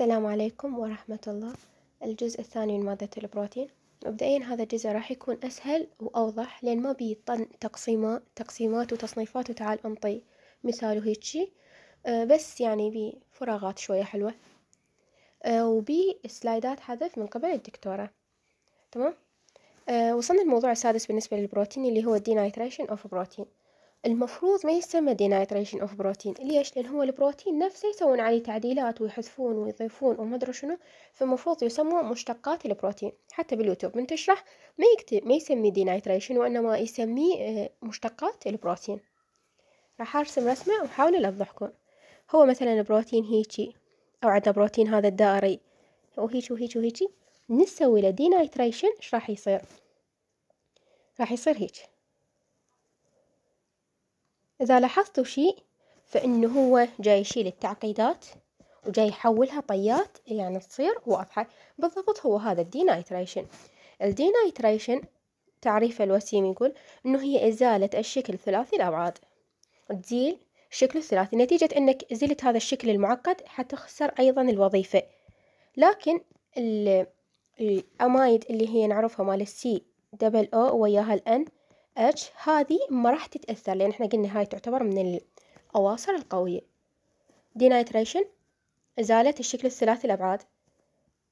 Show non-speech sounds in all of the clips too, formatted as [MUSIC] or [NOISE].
السلام عليكم ورحمة الله. الجزء الثاني من مادة البروتين. مبدئيا هذا الجزء راح يكون أسهل وأوضح لأن ما بيه تقسيمات تقسيمات وتصنيفات وتعال انطي مثال وهيچي. أه بس يعني بيه فراغات شوية حلوة. أه وبيه سلايدات حذف من قبل الدكتورة. تمام؟ أه وصلنا الموضوع السادس بالنسبة للبروتين اللي هو ال denaturation of protein المفروض ما يسمى denaturation of protein ليش؟ لأن هو البروتين نفسه يسوون عليه تعديلات ويحذفون ويضيفون وما أدري شنو فالمفروض يسموا مشتقات البروتين. حتى باليوتيوب من تشرح ما يكتب ما يسمي denaturation وإنما يسميه آه، مشتقات البروتين. راح أرسم رسمة وحاولوا لا تضحكون هو مثلا البروتين هيچي أو عندنا بروتين هذا الدائري وهيچي وهيچي وهيچي نسوي له denaturation إيش راح يصير؟ راح يصير هيچ إذا لاحظتوا شيء فإنه هو جاي يشيل التعقيدات وجاي يحولها طيات يعني تصير واضحة بالضبط هو هذا ال denaturation. ال denaturation تعريفه الرسمي يقول إنه هي إزالة الشكل ثلاثي الأبعاد. تزيل الشكل الثلاثي نتيجة إنك زلت هذا الشكل المعقد حتخسر أيضا الوظيفة. لكن ال amide اللي هي نعرفها مال ال C double O وياها ال NH هذه ما راح تتأثر لأن إحنا قلنا هاي تعتبر من الأواصر القوية. denaturation إزالة الشكل الثلاثي الأبعاد.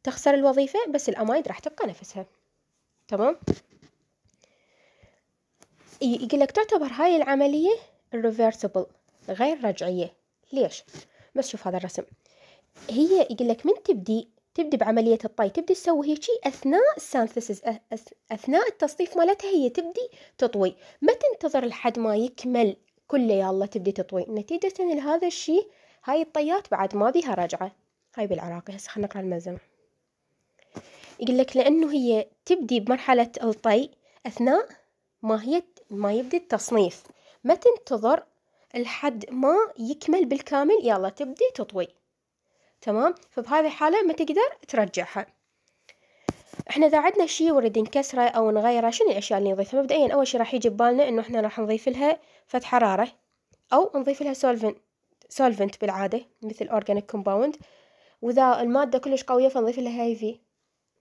تخسر الوظيفة بس ال amide راح تبقى نفسها. تمام؟ يقول لك تعتبر هاي العملية reversible غير رجعية. ليش؟ بس شوف هذا الرسم. هي يقول لك من تبدي تبدي بعملية الطي تبدي تسوي هيچي أثناء ال synthesis أثناء التصنيع مالتها هي تبدي تطوي. ما تنتظر لحد ما يكمل كله يلا تبدي تطوي. نتيجة لهذا الشيء هاي الطيات بعد ما بيها رجعة هاي بالعراقي هسه خلنا نقرأ الملزمة يقول لك لأنه هي تبدي بمرحلة الطي أثناء ما هي ما يبدي التصنيف. ما تنتظر لحد ما يكمل بالكامل يلا تبدي تطوي. تمام؟ فبهذه الحالة ما تقدر ترجعها. إحنا إذا عندنا شيء ونريد نكسره أو نغيره شنو الأشياء اللي نضيفها؟ مبدئيا أول شيء راح يجي ببالنا إنه إحنا راح نضيف لها فتح حرارة أو نضيف لها solvent solvent بالعادة مثل organic compound وإذا المادة كلش قوية فنضيف لها heavy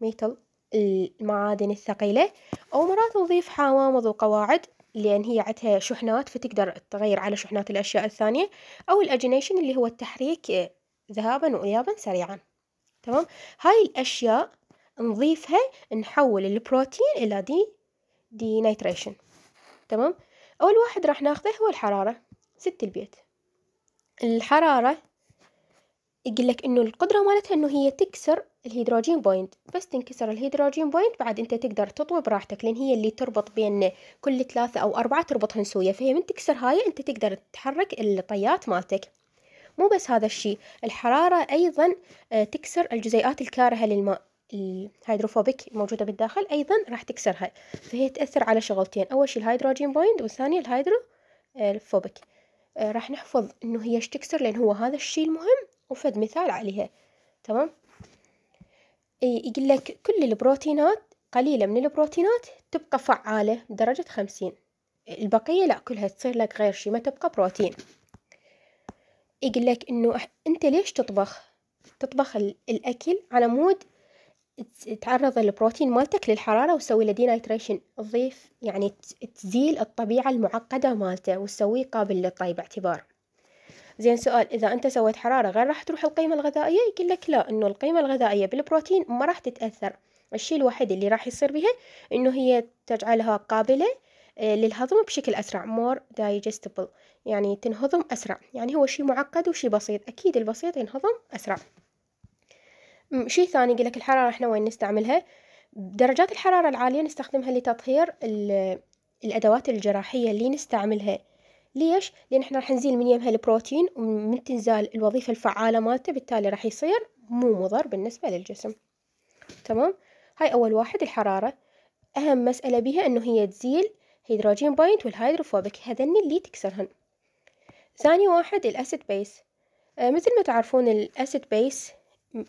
metal المعادن الثقيلة. أو مرات نضيف حوامض وقواعد لأن هي عندها شحنات فتقدر تغير على شحنات الأشياء الثانية. أو الأجينيشن اللي هو التحريك ذهابا وإيابا سريعا. تمام؟ هاي الأشياء نضيفها نحول البروتين إلى de denaturation تمام؟ أول واحد راح ناخذه هو الحرارة ست البيت. الحرارة يقول لك إنه القدرة مالتها إنه هي تكسر ال hydrogen bond. بس تنكسر ال hydrogen bond بعد أنت تقدر تطوي براحتك لأن هي اللي تربط بين كل ثلاثة أو أربعة تربطهن سوية. فهي من تكسر هاي أنت تقدر تحرك الطيات مالتك. مو بس هذا الشيء الحرارة أيضا آه، تكسر الجزيئات الكارهة للماء ال hydrophobic الموجودة بالداخل أيضا راح تكسرها. فهي تأثر على شغلتين أول شيء ال hydrogen bond والثاني ال hydrophobic آه، راح نحفظ إنه هي إيش تكسر لأن هو هذا الشيء المهم وفد مثال عليها. تمام؟ يقول لك كل البروتينات قليلة من البروتينات تبقى فعالة بدرجة خمسين. البقية لا كلها تصير لك غير شيء ما تبقى بروتين. يقول لك إنه أنت ليش تطبخ؟ تطبخ الأكل على مود تعرض البروتين مالتك للحرارة وتسوي له denaturation تضيف يعني تزيل الطبيعة المعقدة مالته وتسويه قابل للطي باعتبار زين سؤال إذا أنت سويت حرارة غير راح تروح القيمة الغذائية؟ يقول لك لا إنه القيمة الغذائية بالبروتين ما راح تتأثر. الشيء الوحيد اللي راح يصير بها إنه هي تجعلها قابلة آه، للهضم بشكل أسرع more digestible. يعني تنهضم أسرع. يعني هو شيء معقد وشيء بسيط. أكيد البسيط ينهضم أسرع. شيء ثاني يقول لك الحرارة إحنا وين نستعملها؟ درجات الحرارة العالية نستخدمها لتطهير الأدوات الجراحية اللي نستعملها. ليش؟ لأن إحنا راح نزيل من يمها البروتين ومن تنزال الوظيفة الفعالة مالته بالتالي راح يصير مو مضر بالنسبة للجسم. تمام؟ هاي أول واحد الحرارة. أهم مسألة بها إنه هي تزيل hydrogen bond وال hydrophobic. هذني اللي تكسرهن. ثاني واحد ال acid base. آه مثل ما تعرفون ال acid base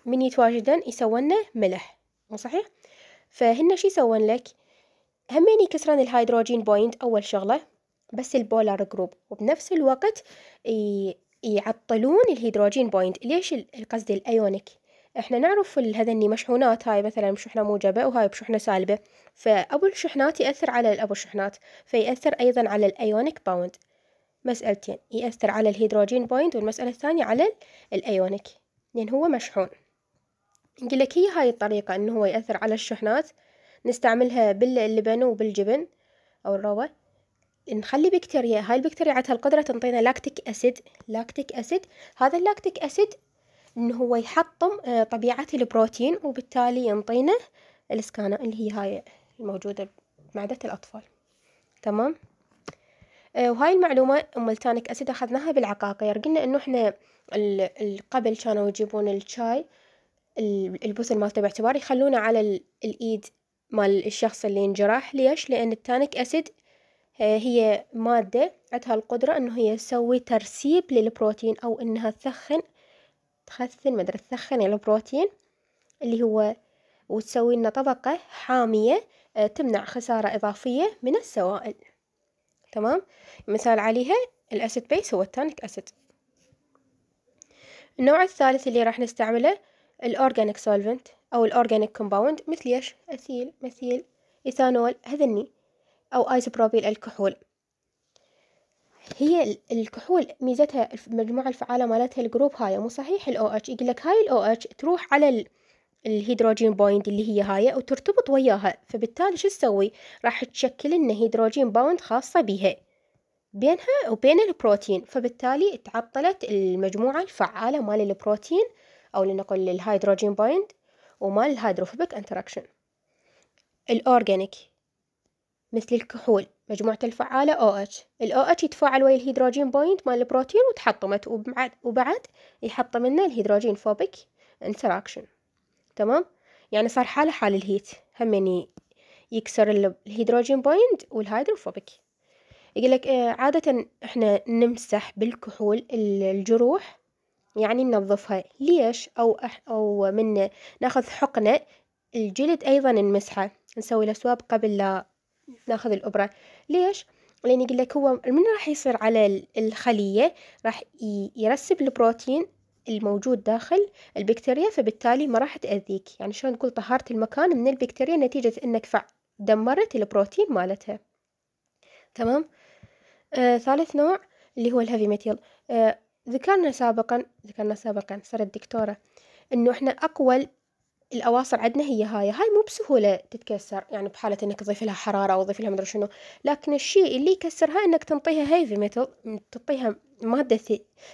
من يتواجدن يسوون ملح مو صحيح؟ فهن شي يسوون لك؟ همين يكسرن ال hydrogen bond أول شغلة بس ال polar group وبنفس الوقت يعطلون ال hydrogen bond. ليش القصد ال ionic؟ إحنا نعرف هذني مشحونات هاي مثلا بشحنة موجبة وهاي بشحنة سالبة. فأبو الشحنات يأثر على الأبو الشحنات فيأثر أيضا على ال ionic bond مسألتين يأثر على ال hydrogen bond والمسألة الثانية على ال ionic لأن هو مشحون. يقول لك هي هاي الطريقة إنه هو يأثر على الشحنات نستعملها باللبن وبالجبن أو الروبة. نخلي بكتيريا هاي البكتيريا عندها القدرة تنطينا lactic acid lactic acid. هذا ال lactic acid إنه هو يحطم آه، طبيعة البروتين وبالتالي ينطينا الإسكانة اللي هي هاي الموجودة بمعدة الأطفال. تمام؟ وهاي المعلومة أم ال tannic acid أخذناها بالعقاقير قلنا إنه إحنا قبل كانوا يجيبون الشاي البثل مالته باعتبار يخلونه على الإيد مال الشخص اللي انجرح. ليش؟ لأن ال tannic acid آه، هي مادة عندها القدرة إنه هي تسوي ترسيب للبروتين أو إنها تسخن تخثن مدري تسخن البروتين اللي هو وتسوي لنا طبقة حامية آه، تمنع خسارة إضافية من السوائل. تمام؟ مثال عليها ال acid base هو ال tannic acid. النوع الثالث اللي راح نستعمله ال organic solvent أو ال organic compound مثل إيش؟ ethyl methyl إيثانول هذني أو isopropyl alcohol. هي الكحول ميزتها المجموعة الفعالة مالتها ال group هاي مو صحيح؟ ال OH يقول لك هاي ال OH تروح على ال hydrogen bond اللي هي هاي وترتبط وياها. فبالتالي شو تسوي؟ راح تشكل لنا hydrogen bond خاصة بها بينها وبين البروتين. فبالتالي تعطلت المجموعة الفعالة مال البروتين أو لنقل ال hydrogen bond ومال ال hydrophobic interaction. ال organic مثل الكحول مجموعة الفعالة OH ال OH يتفاعل ويا ال hydrogen bond مال البروتين وتحطمت وبعد, وبعد يحطم لنا ال hydrophobic interaction. تمام؟ يعني صار حالة حال ال heat هم يكسر ال hydrogen bond وال hydrophobic يقول لك آه، عادة إحنا نمسح بالكحول الجروح يعني ننظفها. ليش؟ أو أو من ناخذ حقنة الجلد أيضا نمسحه نسوي الأسواب قبل لا ناخذ الإبرة. ليش؟ لأن يقول لك هو من راح يصير على الخلية راح يرسب البروتين الموجود داخل البكتيريا فبالتالي ما راح تأذيك. يعني شلون تقول طهرت المكان من البكتيريا نتيجة إنك فع دمرت البروتين مالتها تمام؟ آه ثالث نوع اللي هو ال heavy metal آه ذكرنا سابقا ذكرنا سابقا صارت دكتورة إنه إحنا أقوى الأواصر عندنا هي هاي. هاي مو بسهولة تتكسر يعني بحالة إنك تضيف لها حرارة أو تضيف لها مدري شنو. لكن الشيء اللي يكسرها إنك تنطيها heavy metal تعطيها مادة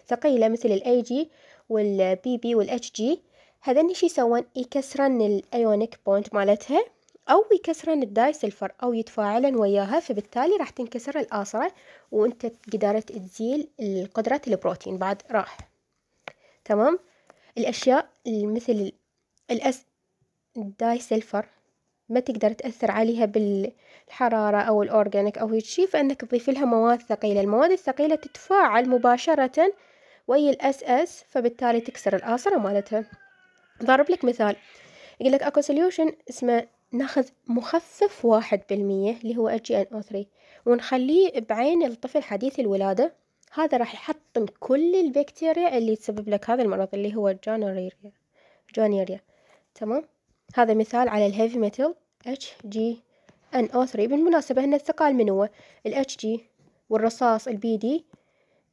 ثقيلة مثل الاي جي والبي بي والاتش جي هذني شي يسوون يكسرن ال ionic bond مالتها أو يكسرن ال disulfide أو يتفاعلن وياها فبالتالي راح تنكسر الآصرة وأنت قدرت تزيل قدرة البروتين بعد راح تمام؟ الأشياء مثل ال S ال disulfide ما تقدر تأثر عليها بالحرارة أو ال organic أو هيك شي فإنك تضيف لها مواد ثقيلة. المواد الثقيلة تتفاعل مباشرة ويا ال S S فبالتالي تكسر الآصرة مالتها. ضارب لك مثال. يقول لك أكو solution اسمه ناخذ مخفف واحد بالمية اللي هو AgNO 3 ونخليه بعين الطفل حديث الولادة. هذا راح يحطم كل البكتيريا اللي تسبب لك هذا المرض اللي هو gonorrhea gonorrhea تمام؟ هذا مثال على ال heavy metal AgNO 3 بالمناسبة هن الثقال من هو؟ الاتش جي والرصاص ال Pb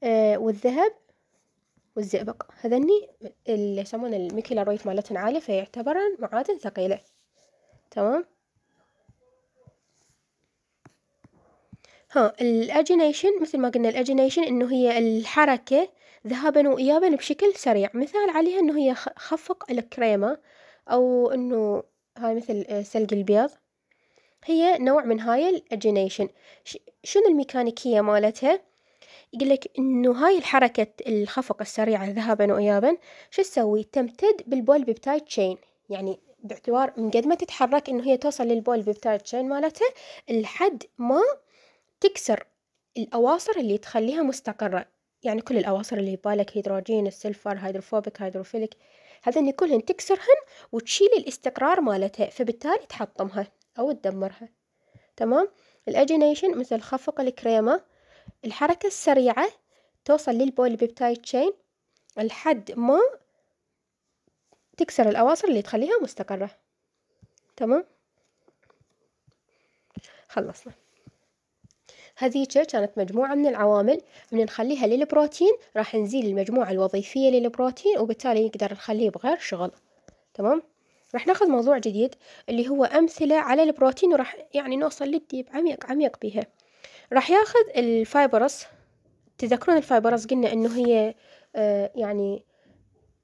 آه والذهب والزئبق. هذني اللي يسمون ال molecular weight مالتهن عالية فيعتبرن معادن ثقيلة. تمام؟ ها الأجينيشن مثل ما قلنا الأجينيشن إنه هي الحركة ذهابا وايابا بشكل سريع. مثال عليها إنه هي خفق الكريمة أو إنه هاي مثل سلق البيض هي نوع من هاي الأجينيشن. شنو الميكانيكية مالتها؟ يقول لك إنه هاي الحركة الخفق السريعة ذهابا وايابا شو تسوي؟ تمتد بال polypeptide chain يعني باعتبار من قد ما تتحرك إنه هي توصل لل polypeptide chain مالتها لحد ما تكسر الأواصر اللي تخليها مستقرة. يعني كل الأواصر اللي ببالك hydrogen ال sulfur hydrophobic hydrophilic هذني كلهن تكسرهن وتشيل الاستقرار مالتها فبالتالي تحطمها أو تدمرها. تمام؟ الأجينيشن مثل خفق الكريمة الحركة السريعة توصل لل polypeptide chain لحد ما تكسر الأواصر اللي تخليها مستقرة. تمام؟ خلصنا. هذه كانت مجموعة من العوامل من نخليها للبروتين راح نزيل المجموعة الوظيفية للبروتين وبالتالي نقدر نخليه بغير شغل. تمام؟ راح ناخذ موضوع جديد اللي هو أمثلة على البروتين وراح يعني نوصل لل deep عميق عميق بيها راح ياخذ ال fibrous تذكرون ال fibrous قلنا إنه هي آه يعني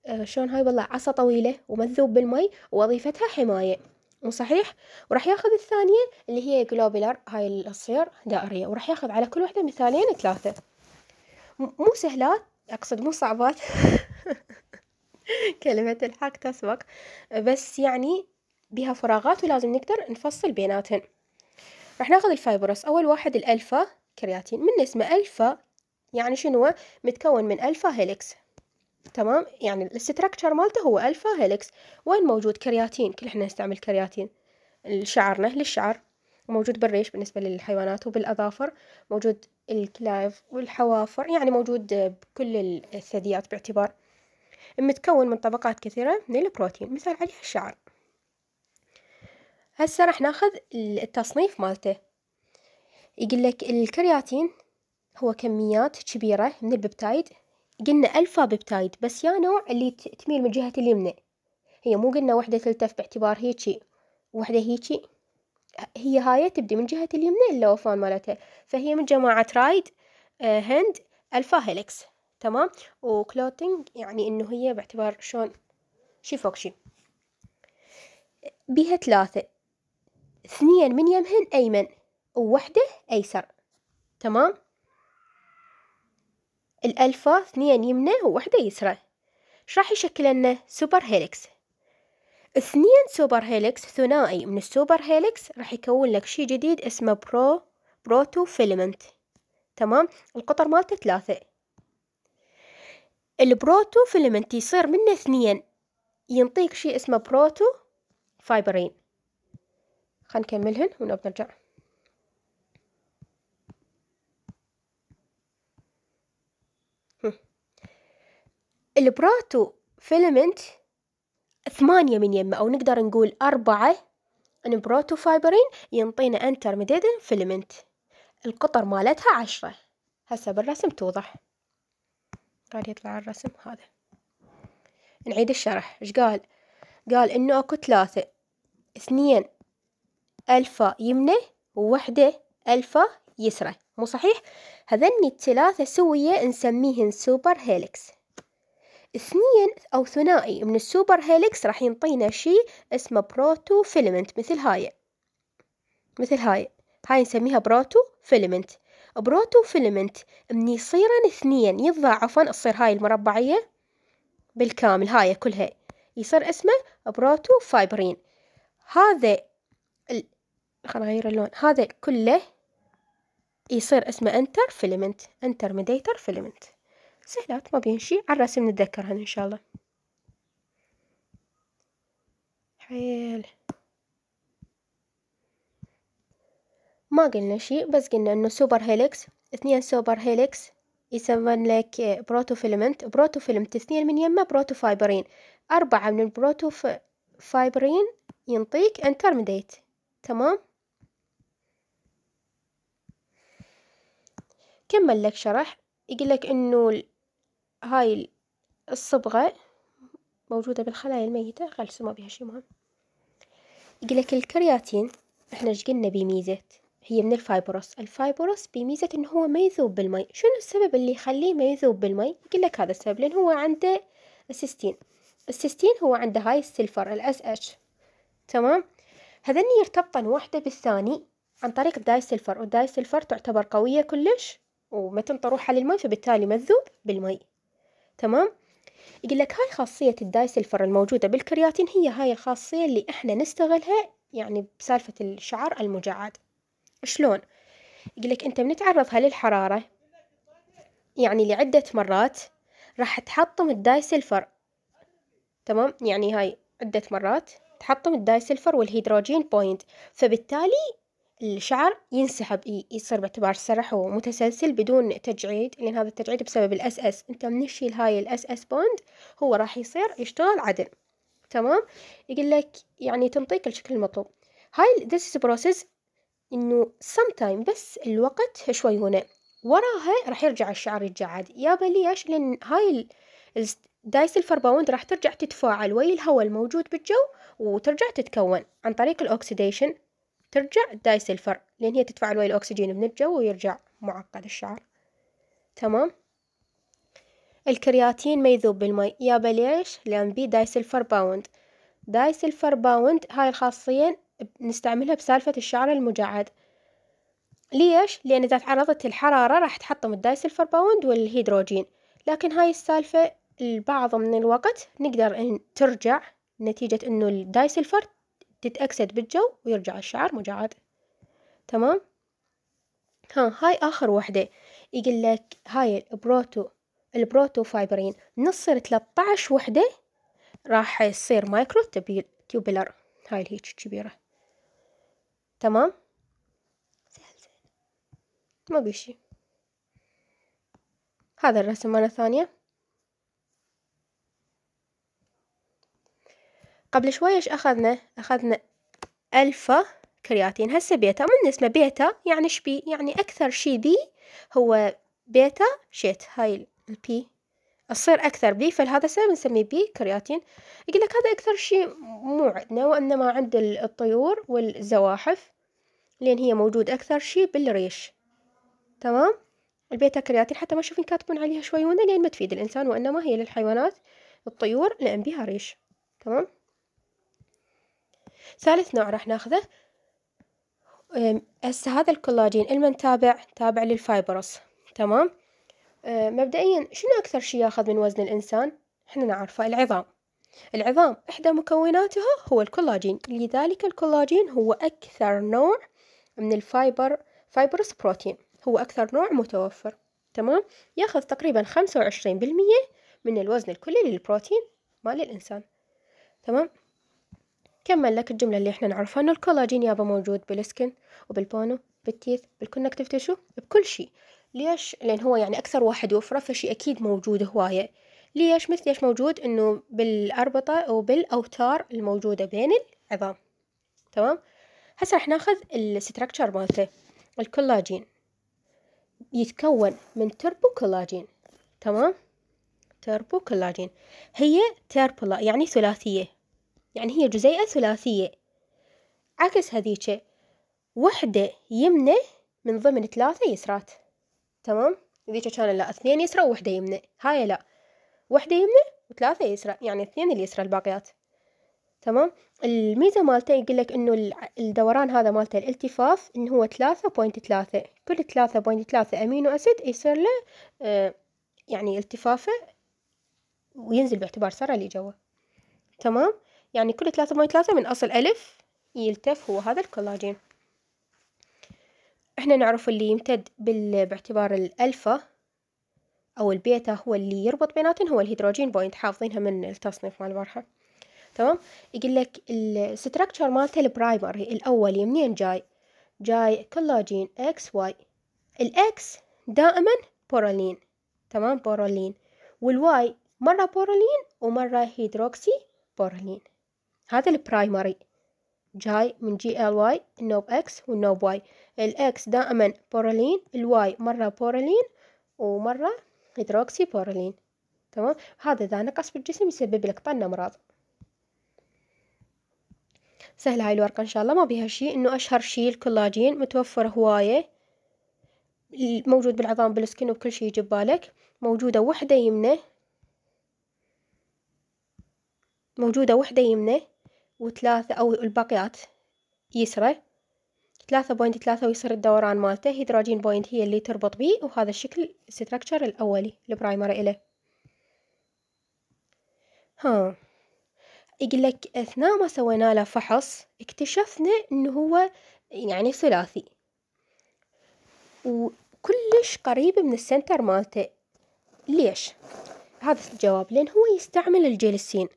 آه شلون هاي؟ والله عصا طويلة وما تذوب بالمي ووظيفتها حماية. مو صحيح؟ وراح ياخذ الثانية اللي هي globular هاي تصير دائرية. وراح ياخذ على كل وحدة مثالين ثلاثة. مو سهلات أقصد مو صعبات. [LAUGHS] كلمة الحق تسبق. بس يعني بها فراغات ولازم نقدر نفصل بيناتهن راح ناخذ ال fibrous أول واحد ال alpha keratin. من اسمه ألفا يعني شنو؟ متكون من alpha helix. تمام؟ يعني ال structure مالته هو alpha helix. وين موجود كرياتين؟ كل إحنا نستعمل كرياتين. شعرنا للشعر. موجود بالريش بالنسبة للحيوانات وبالأظافر. موجود الكلايف والحوافر. يعني موجود بكل الثدييات باعتبار. متكون من طبقات كثيرة من البروتين. مثال عليها الشعر. هسه راح ناخذ التصنيف مالته. يقول لك الكرياتين هو كميات كبيرة من ال peptide قلنا alpha peptide بس يا نوع اللي تميل من جهة اليمنى. هي مو قلنا وحدة تلتف باعتبار هيجي وحدة هيجي هي هاي تبدي من جهة اليمنى اللوفان مالتها. فهي من جماعة right آه hand alpha helix. تمام؟ و coiling يعني إنه هي باعتبار شلون شي فوق شي. بيها ثلاثة. اثنين من يمهن أيمن ووحدة أيسر. تمام؟ الألفا اثنين يمنى ووحدة يسرى. إيش راح يشكل لنا super helix. اثنين super helix ثنائي. من ال super helix راح يكون لك شي جديد اسمه proto protofilament. تمام؟ القطر مالته ثلاثة. ال protofilament يصير منه اثنين. ينطيك شي اسمه protofibrin. خلينا نكملهن ونرجع ال protofilament ثمانية من يمه أو نقدر نقول أربعة. protofibrin ينطينا intermediate filament القطر مالتها عشرة. هسه بالرسم توضح. قاعد يطلع الرسم هذا. نعيد الشرح. إيش قال؟ قال إنه أكو ثلاثة. اثنين الفا يمنى ووحدة الفا يسرى. مو صحيح؟ هذني الثلاثة سوية نسميهن super helix. اثنين أو ثنائي من ال super helix راح ينطينا شي اسمه protofilament مثل هاي. مثل هاي. هاي نسميها protofilament. protofilament من يصيرن اثنين. يتضاعفن تصير هاي المربعية بالكامل هاي كلها. يصير اسمه protofibrin. هذا. خلينا نغير اللون. هذا كله يصير اسمه inter filament intermediate filament سهلات ما بيهن شي على الرسم نتذكرهن إن شاء الله. حيل. ما قلنا شي بس قلنا إنه super helix اثنين super helix يسمون لك protofilament protofilament اثنين من يمه protofibrin أربعة من ال proto فايبرين ينطيك intermediate تمام؟ كمل لك شرح. يقول لك إنه هاي الصبغة موجودة بالخلايا الميتة. غلسوا ما بيها شي مهم. يقولك الكرياتين إحنا إيش قلنا بميزة؟ هي من ال fibrous. ال fibrous بميزة إنه هو ما يذوب بالمي. شنو السبب اللي يخليه ما يذوب بالمي؟ يقولك هذا السبب لأن هو عنده ال cysteine. ال cysteine هو عنده هاي ال sulfur ال SH تمام؟ هذني يرتبطن واحدة بالثاني عن طريق ال disulfur وال disulfur تعتبر قوية كلش. وما تنطي روحها للمي فبالتالي ما تذوب بالمي تمام؟ يقول لك هاي خاصية ال disulfur الموجودة بالكرياتين هي هاي الخاصية اللي إحنا نستغلها يعني بسالفة الشعر المجعد. شلون؟ يقول لك أنت من تعرضها للحرارة يعني لعدة مرات راح تحطم ال disulfur تمام؟ يعني هاي عدة مرات تحطم ال disulfur وال hydrogen bond فبالتالي الشعر ينسحب يصير باعتبار سرح ومتسلسل بدون تجعيد لأن هذا التجعيد بسبب ال SS أنت من تشيل هاي ال SS bond هو راح يصير يشتغل عدل. تمام؟ يقول لك يعني تنطيك الشكل المطلوب. هاي this is process. إنه sometime بس الوقت شوي هنا. وراها راح يرجع الشعر يتجعد. يابا ليش؟ لأن هاي disulfur bond راح ترجع تتفاعل ويا الهواء الموجود بالجو وترجع تتكون عن طريق ال oxidation ترجع disulfur لأن هي تتفاعل ويا الأكسجين من الجو ويرجع معقد الشعر. تمام؟ الكرياتين ما يذوب بالماء يابا ليش لأن بي disulfur bond. disulfur bond هاي الخاصية نستعملها بسالفة الشعر المجعد. ليش؟ لأن إذا تعرضت الحرارة راح تحطم ال disulfur bond وال hydrogen. لكن هاي السالفة البعض من الوقت نقدر إن ترجع نتيجة إنه ال disulfur تتأكسد بالجو ويرجع الشعر مجعد. تمام؟ ها هاي آخر وحدة. يقول لك هاي ال proto ال protofibrin. نصر 13 وحدة راح يصير microtubular هاي الهيك كبيرة. تمام؟ ما بي شي. هذا الرسم مرة ثانية. قبل شوي إيش أخذنا؟ أخذنا alpha keratin. هسه بيتا من اسمه بيتا يعني شبي يعني أكثر شي بي هو beta sheet. هاي ال B تصير أكثر بي فلهذا السبب نسميه B keratin. يقول لك هذا أكثر شيء مو عندنا وإنما عند الطيور والزواحف لأن هي موجود أكثر شيء بالريش. تمام؟ ال beta keratin حتى ما شوفين كاتبون عليها شوي هنا لأن ما تفيد الإنسان وإنما هي للحيوانات الطيور لأن بها ريش. تمام؟ ثالث نوع راح ناخذه. هسه هذا الكولاجين المن تابع تابع لل fibrous تمام؟ آه، مبدئيا شنو أكثر شي ياخذ من وزن الإنسان؟ إحنا نعرفه العظام. العظام إحدى مكوناتها هو الكولاجين. لذلك الكولاجين هو أكثر نوع من ال fiber fibrous protein. هو أكثر نوع متوفر. تمام؟ ياخذ تقريبا خمسة وعشرين بالمية من الوزن الكلي للبروتين مال الإنسان. تمام؟ كمل لك الجملة اللي إحنا نعرفها إنه الكولاجين يابا موجود بالسكن وبالبونو بالتيث بالكونكتيف تيشو بكل شيء. ليش؟ لأن هو يعني أكثر واحد يوفره فشي أكيد موجود هواية. ليش؟ مثل ليش موجود؟ إنه بالأربطة وبالأوتار الموجودة بين العظام. تمام؟ هسه راح ناخذ ال structure مالته الكولاجين. يتكون من tropocollagen. تمام؟ tropocollagen. هي triple يعني ثلاثية. يعني هي جزيئة ثلاثية. عكس هذيك وحدة يمنة من ضمن ثلاثة يسرات. تمام؟ ذيك كان لا اثنين يسرى ووحدة يمنى. هاي لا وحدة يمنى وثلاثة يسرى يعني اثنين اليسرى الباقيات. تمام؟ الميزة مالته يقول لك إنه الدوران هذا مالته الالتفاف انه هو ثلاثة point ثلاثة. كل ثلاثة point ثلاثة amino acid يصير له آه يعني التفافه وينزل باعتبار سرة اللي جوا تمام؟ يعني كل ثلاثة point ثلاثة من أصل ألف يلتف هو هذا الكولاجين. إحنا نعرف اللي يمتد بال... باعتبار الألفا أو البيتا هو اللي يربط بيناتهم هو ال hydrogen bond حافظينها من التصنيف مال البارحة تمام؟ يقول لك ال structure مالته ال primary الأول منين جاي جاي glycine X Y. ال X دائما بورالين تمام؟ بورالين. وال Y مرة بورالين ومرة hydroxyproline. هذا ال primary جاي من G L Y النوب X والنوب Y. ال X دائما proline ال Y مرة بورالين ومرة hydroxyproline تمام؟ هذا إذا نقص بالجسم يسبب لك طن أمراض. سهلة هاي الورقة إن شاء الله ما بيها شي إنه أشهر شي الكولاجين متوفر هواية. موجود بالعظام بال skin وبكل شي يجي ببالك. موجودة وحدة يمنة. موجودة وحدة يمنة. وثلاثة أو الباقيات يسرى. ثلاثة point ثلاثة ويصير الدوران مالته. hydrogen bond هي اللي تربط بيه وهذا الشكل structure الأولي ال primary إله. ها. يقول لك أثناء ما سوينا له فحص اكتشفنا إنه هو يعني ثلاثي. وكلش قريب من ال center مالته. ليش؟ هذا الجواب. لأن هو يستعمل ال glycine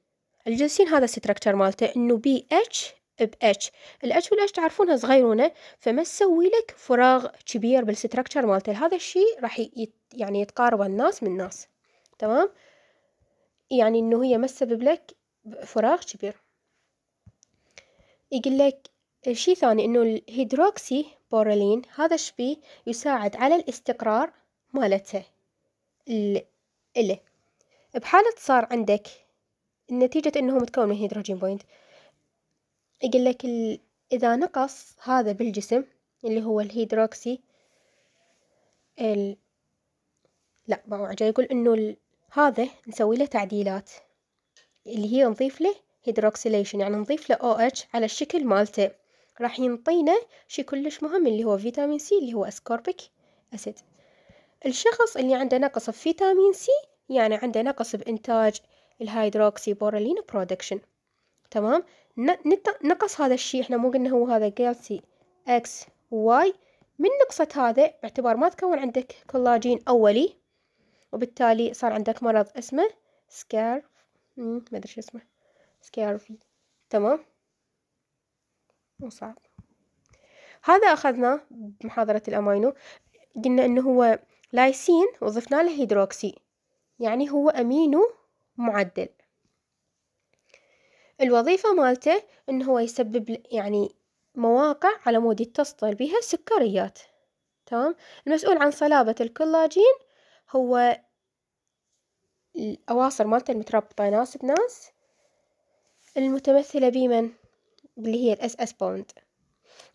ال glycine هذا structure مالته إنه بيه H بيه H ال H وال H تعرفونها صغيرونة فما تسوي لك فراغ كبير بال structure مالته. هذا الشيء راح يت يعني يتقارب الناس من ناس تمام؟ يعني إنه هي ما تسبب لك فراغ كبير. يقول لك شي ثاني إنه ال hydroxyproline هذا الشبي يساعد على الاستقرار مالته. إله. بحالة صار عندك نتيجة إنه متكون من hydrogen bond يقول لك إذا نقص هذا بالجسم اللي هو ال hydroxy ال... لا ما جاي يقول إنه ال... هذا نسوي له تعديلات اللي هي نضيف له hydroxylation يعني نضيف له OH على الشكل مالته. راح ينطينا شي كلش مهم اللي هو vitamin C اللي هو ascorbic acid الشخص اللي عنده نقص ب vitamin C يعني عنده نقص بإنتاج ال hydroxyproline production تمام نقص هذا الشيء إحنا مو قلنا هو هذا جالسي X Y من نقصة هذا؟ باعتبار ما تكون عندك كولاجين أولي وبالتالي صار عندك مرض اسمه scur ما أدري شو اسمه. scurvy تمام؟ مو صعب. هذا أخذناه بمحاضرة الأمينو. قلنا إنه هو لايسين وضفنا له hydroxy يعني هو أمينو معدل. الوظيفة مالته إنه هو يسبب يعني مواقع على مود يتصل بها سكريات تمام؟ المسؤول عن صلابة الكولاجين هو الأواصر مالته المتربطة ناس بناس المتمثلة بمن؟ اللي هي ال S S bond.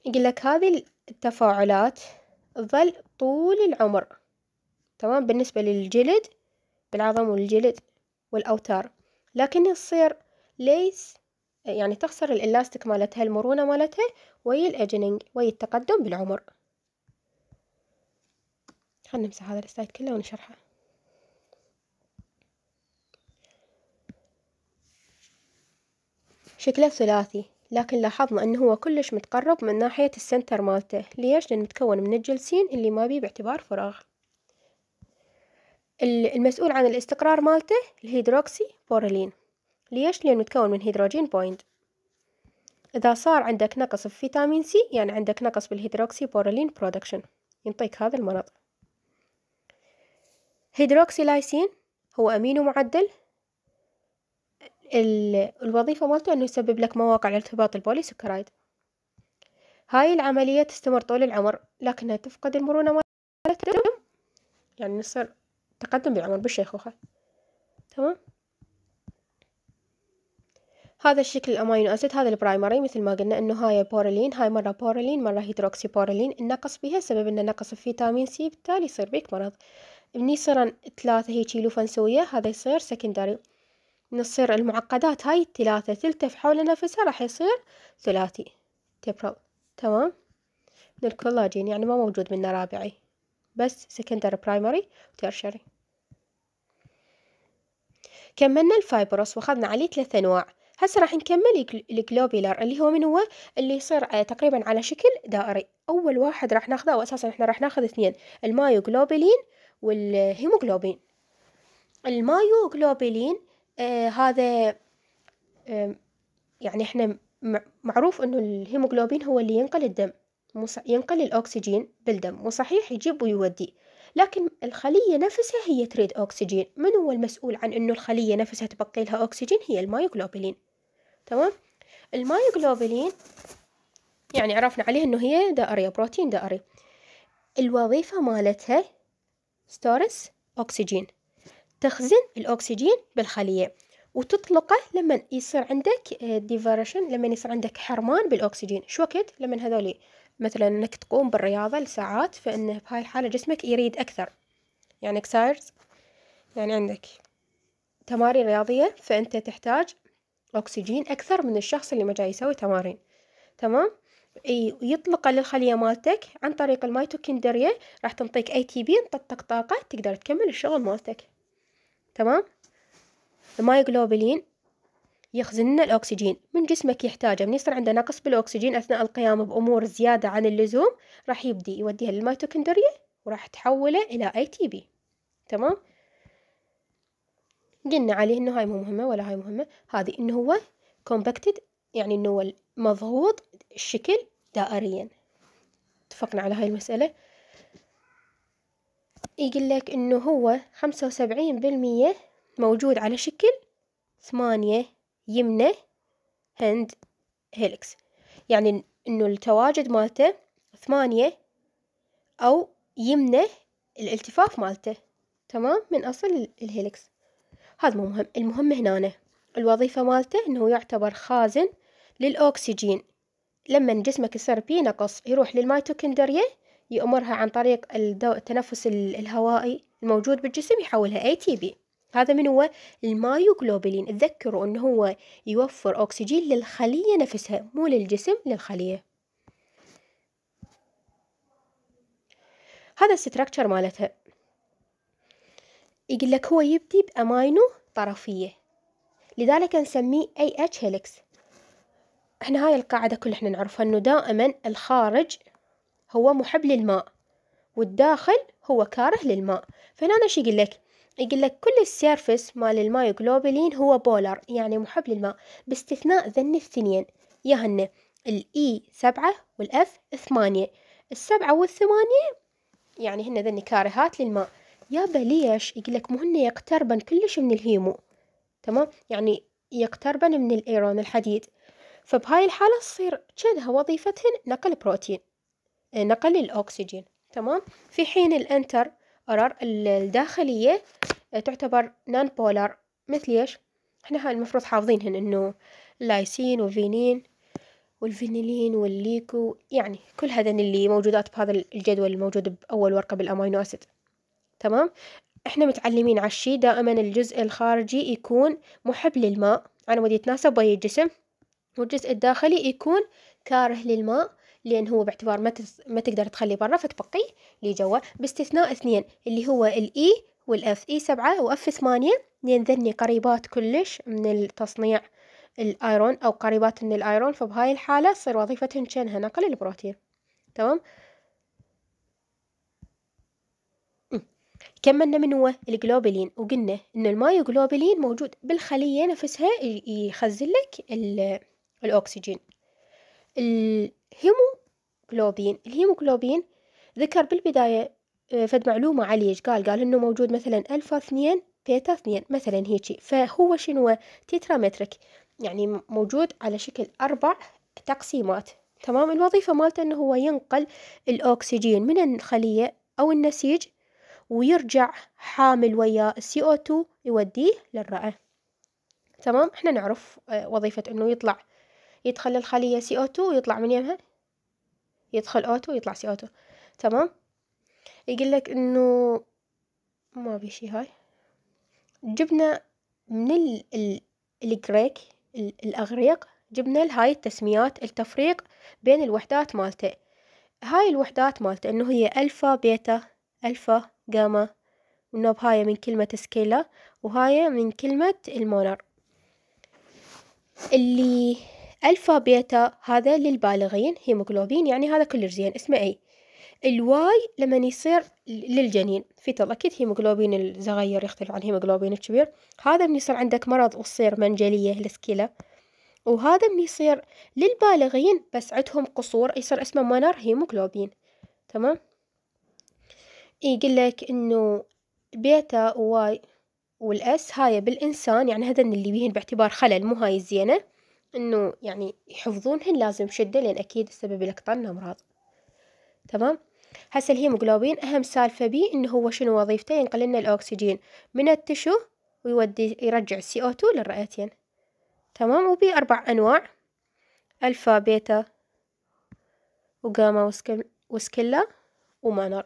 يقول لك هذه التفاعلات تظل طول العمر. تمام؟ بالنسبة للجلد بالعظم والجلد والأوتار. لكن تصير ليس يعني تخسر الإلاستيك مالتها المرونة مالتها ويا الأجنينج ويا التقدم بالعمر. خلنا نمسح هذا ال slide كله ونشرحه. شكله ثلاثي لكن لاحظنا إنه هو كلش متقرب من ناحية ال center مالته. ليش؟ لأنه متكون من الجلسين اللي ما بيه باعتبار فراغ. المسؤول عن الاستقرار مالته ال hydroxyproline ليش؟ لأنه متكون من hydrogen bond. إذا صار عندك نقص في فيتامين C يعني عندك نقص بال hydroxyproline production ينطيك هذا المرض. hydroxylysine هو أمينو معدل. الوظيفة مالته إنه يسبب لك مواقع ال polysaccharide هاي العملية تستمر طول العمر لكنها تفقد المرونة مالتها يعني نصير تقدم بالعمر بالشيخوخة تمام؟ هذا الشكل الأمينو أسيد هذا البرايمري مثل ما قلنا إنه هاي بورالين هاي مرة بورالين مرة هيدروكسي بورالين النقص بها سبب إنه نقص فيتامين سي بالتالي يصير بيك مرض. مني يصيرن ثلاثة هيجي لوفنسوية هذا يصير سكندري نصير المعقدات هاي الثلاثة تلتف حول نفسها راح يصير ثلاثي. triple تمام؟ من الكولاجين يعني ما موجود منه رابعي. بس secondary primary و tertiary كملنا ال fibrous وأخذنا عليه ثلاث أنواع. هسه راح نكمل ال globular اللي هو من هو اللي يصير تقريبا على شكل دائري. أول واحد راح نأخذه واساسا إحنا راح نأخذ اثنين ال myoglobin والهيموغلوبين. ال myoglobin آه هذا آه يعني إحنا معروف إنه الهيموغلوبين هو اللي ينقل الدم. ينقل الأكسجين بالدم مو صحيح يجيب ويودي لكن الخلية نفسها هي تريد أكسجين. من هو المسؤول عن أنه الخلية نفسها تبقي لها أكسجين؟ هي ال myoglobin تمام؟ ال myoglobin يعني عرفنا عليه أنه هي دائرية بروتين دائري الوظيفة مالتها stores oxygen. تخزن الأكسجين بالخلية. وتطلقه لما يصير عندك deprivation لما يصير عندك حرمان بالأكسجين. شو وقت؟ لما هذولي مثلا إنك تقوم بالرياضة لساعات فانه بهاي الحالة جسمك يريد أكثر. يعني exercise يعني عندك تمارين رياضية فإنت تحتاج أكسجين أكثر من الشخص اللي ما جاي يسوي تمارين. تمام؟ يطلق للخلية مالتك عن طريق الميتوكندريا راح تنطيك ATP تنطيك طاقة تقدر تكمل الشغل مالتك. تمام؟ ال myoglobin يخزن لنا الأكسجين. من جسمك يحتاجه من يصير عنده نقص بالأكسجين أثناء القيام بأمور زيادة عن اللزوم. راح يبدي يوديها للميتوكندريا وراح تحوله إلى ATP تمام؟ قلنا عليه إنه هاي مو مهمة ولا هاي مهمة. هذه إنه هو compacted يعني إنه هو مضغوط الشكل دائريا. اتفقنا على هاي المسألة. يقول لك إنه هو خمسة وسبعين بالمية موجود على شكل ثمانية يمنه هند هيلكس يعني إنه التواجد مالته ثمانية أو يمنه الالتفاف مالته. تمام؟ من أصل الهيلكس هذا مو مهم. المهم هنا الوظيفة مالته إنه يعتبر خازن للأكسجين. لما جسمك يصير فيه نقص يروح للميتوكوندريا يأمرها عن طريق التنفس الهوائي الموجود بالجسم يحولها ATP هذا من هو ال myoglobin تذكروا إنه هو يوفر أكسجين للخلية نفسها مو للجسم للخلية. هذا ال structure مالتها يقول لك هو يبدي بأمينو طرفية. لذلك نسميه A H helix إحنا هاي القاعدة كل إحنا نعرفها إنه دائما الخارج هو محب للماء والداخل هو كاره للماء. فهنا إيش يقول لك؟ يقول لك كل ال surface مال ال myoglobin هو polar يعني محب للماء باستثناء ذن الثنين يهن ال E سبعة وال F ثمانية. السبعة والثمانية يعني هن ذني كارهات للماء. يابا ليش يقول لك مو هن يقتربن كلش من ال heme. تمام؟ يعني يقتربن من ال iron الحديد. فبهاي الحالة تصير كأنها وظيفتهن نقل بروتين نقل الأكسجين. تمام؟ في حين ال interior الداخلية تعتبر nonpolar مثل إيش؟ إحنا هاي المفروض حافظينهن إنه ال leucine وال valine والفينيلين والليكو يعني كل هذين اللي موجودات بهذا الجدول الموجود بأول ورقة بالأمينو أسيد. تمام؟ إحنا متعلمين على الشي. دائما الجزء الخارجي يكون محب للماء. على مود يتناسب ويا الجسم. والجزء الداخلي يكون كاره للماء. لأن هو باعتبار ما, ما تقدر تخليه برا فتبقيه لي جوا باستثناء اثنين اللي هو الإي والأف إي سبعة وأف ثمانية لأن ذني قريبات كلش من التصنيع ال iron أو قريبات من ال iron فبهاي الحالة تصير وظيفتهن كأنها نقل البروتين تمام؟ كملنا من هو؟ الجلوبولين وقلنا إن ال myoglobin موجود بالخلية نفسها يخزن لك الأكسجين. الهيموغلوبين الهيموغلوبين ذكر بالبداية آه، فد معلومة عليه قال؟ قال إنه موجود مثلا ألفا اثنين بيتا اثنين مثلا هيجي. فهو شنو؟ tetrameric يعني موجود على شكل أربع تقسيمات. تمام؟ الوظيفة مالته إنه هو ينقل الأكسجين من الخلية أو النسيج ويرجع حامل وياه ال CO2 يوديه للرئة تمام؟ إحنا نعرف آه، وظيفة إنه يطلع يدخل الخلية CO2 ويطلع من يمها. يدخل أو 2 ويطلع سي أو 2 تمام؟ يقول لك إنه ما في شي هاي. جبنا من ال ال الجريك الأغريق جبنا هاي التسميات التفريق بين الوحدات مالته. هاي الوحدات مالته إنه هي ألفا بيتا ألفا جاما. والنوب هاي من كلمة سكيلا وهاي من كلمة المونر. اللي ألفا بيتا هذا للبالغين هيموغلوبين يعني هذا كل زين اسمه أي الواي لما يصير للجنين. في طل أكيد هيموغلوبين الصغير يختلف عن هيموغلوبين الكبير. هذا من يصير عندك مرض وتصير منجلية السكيلة وهذا من يصير للبالغين بس عندهم قصور يصير اسمه مونر هيموغلوبين. تمام؟ يقول لك إنه بيتا وواي والأس هاي بالإنسان يعني هذا اللي بيهن باعتبار خلل مو هاي الزينة. إنه يعني يحفظونهن لازم شدة لأن أكيد السبب لك طن أمراض. تمام؟ هسه الهيموغلوبين أهم سالفة بيه إنه هو شنو وظيفته؟ ينقل لنا الأكسجين من ال tissue ويودي يرجع ال CO2 للرئتين. تمام؟ وبي أربع أنواع alpha beta و gamma و sickle و minor.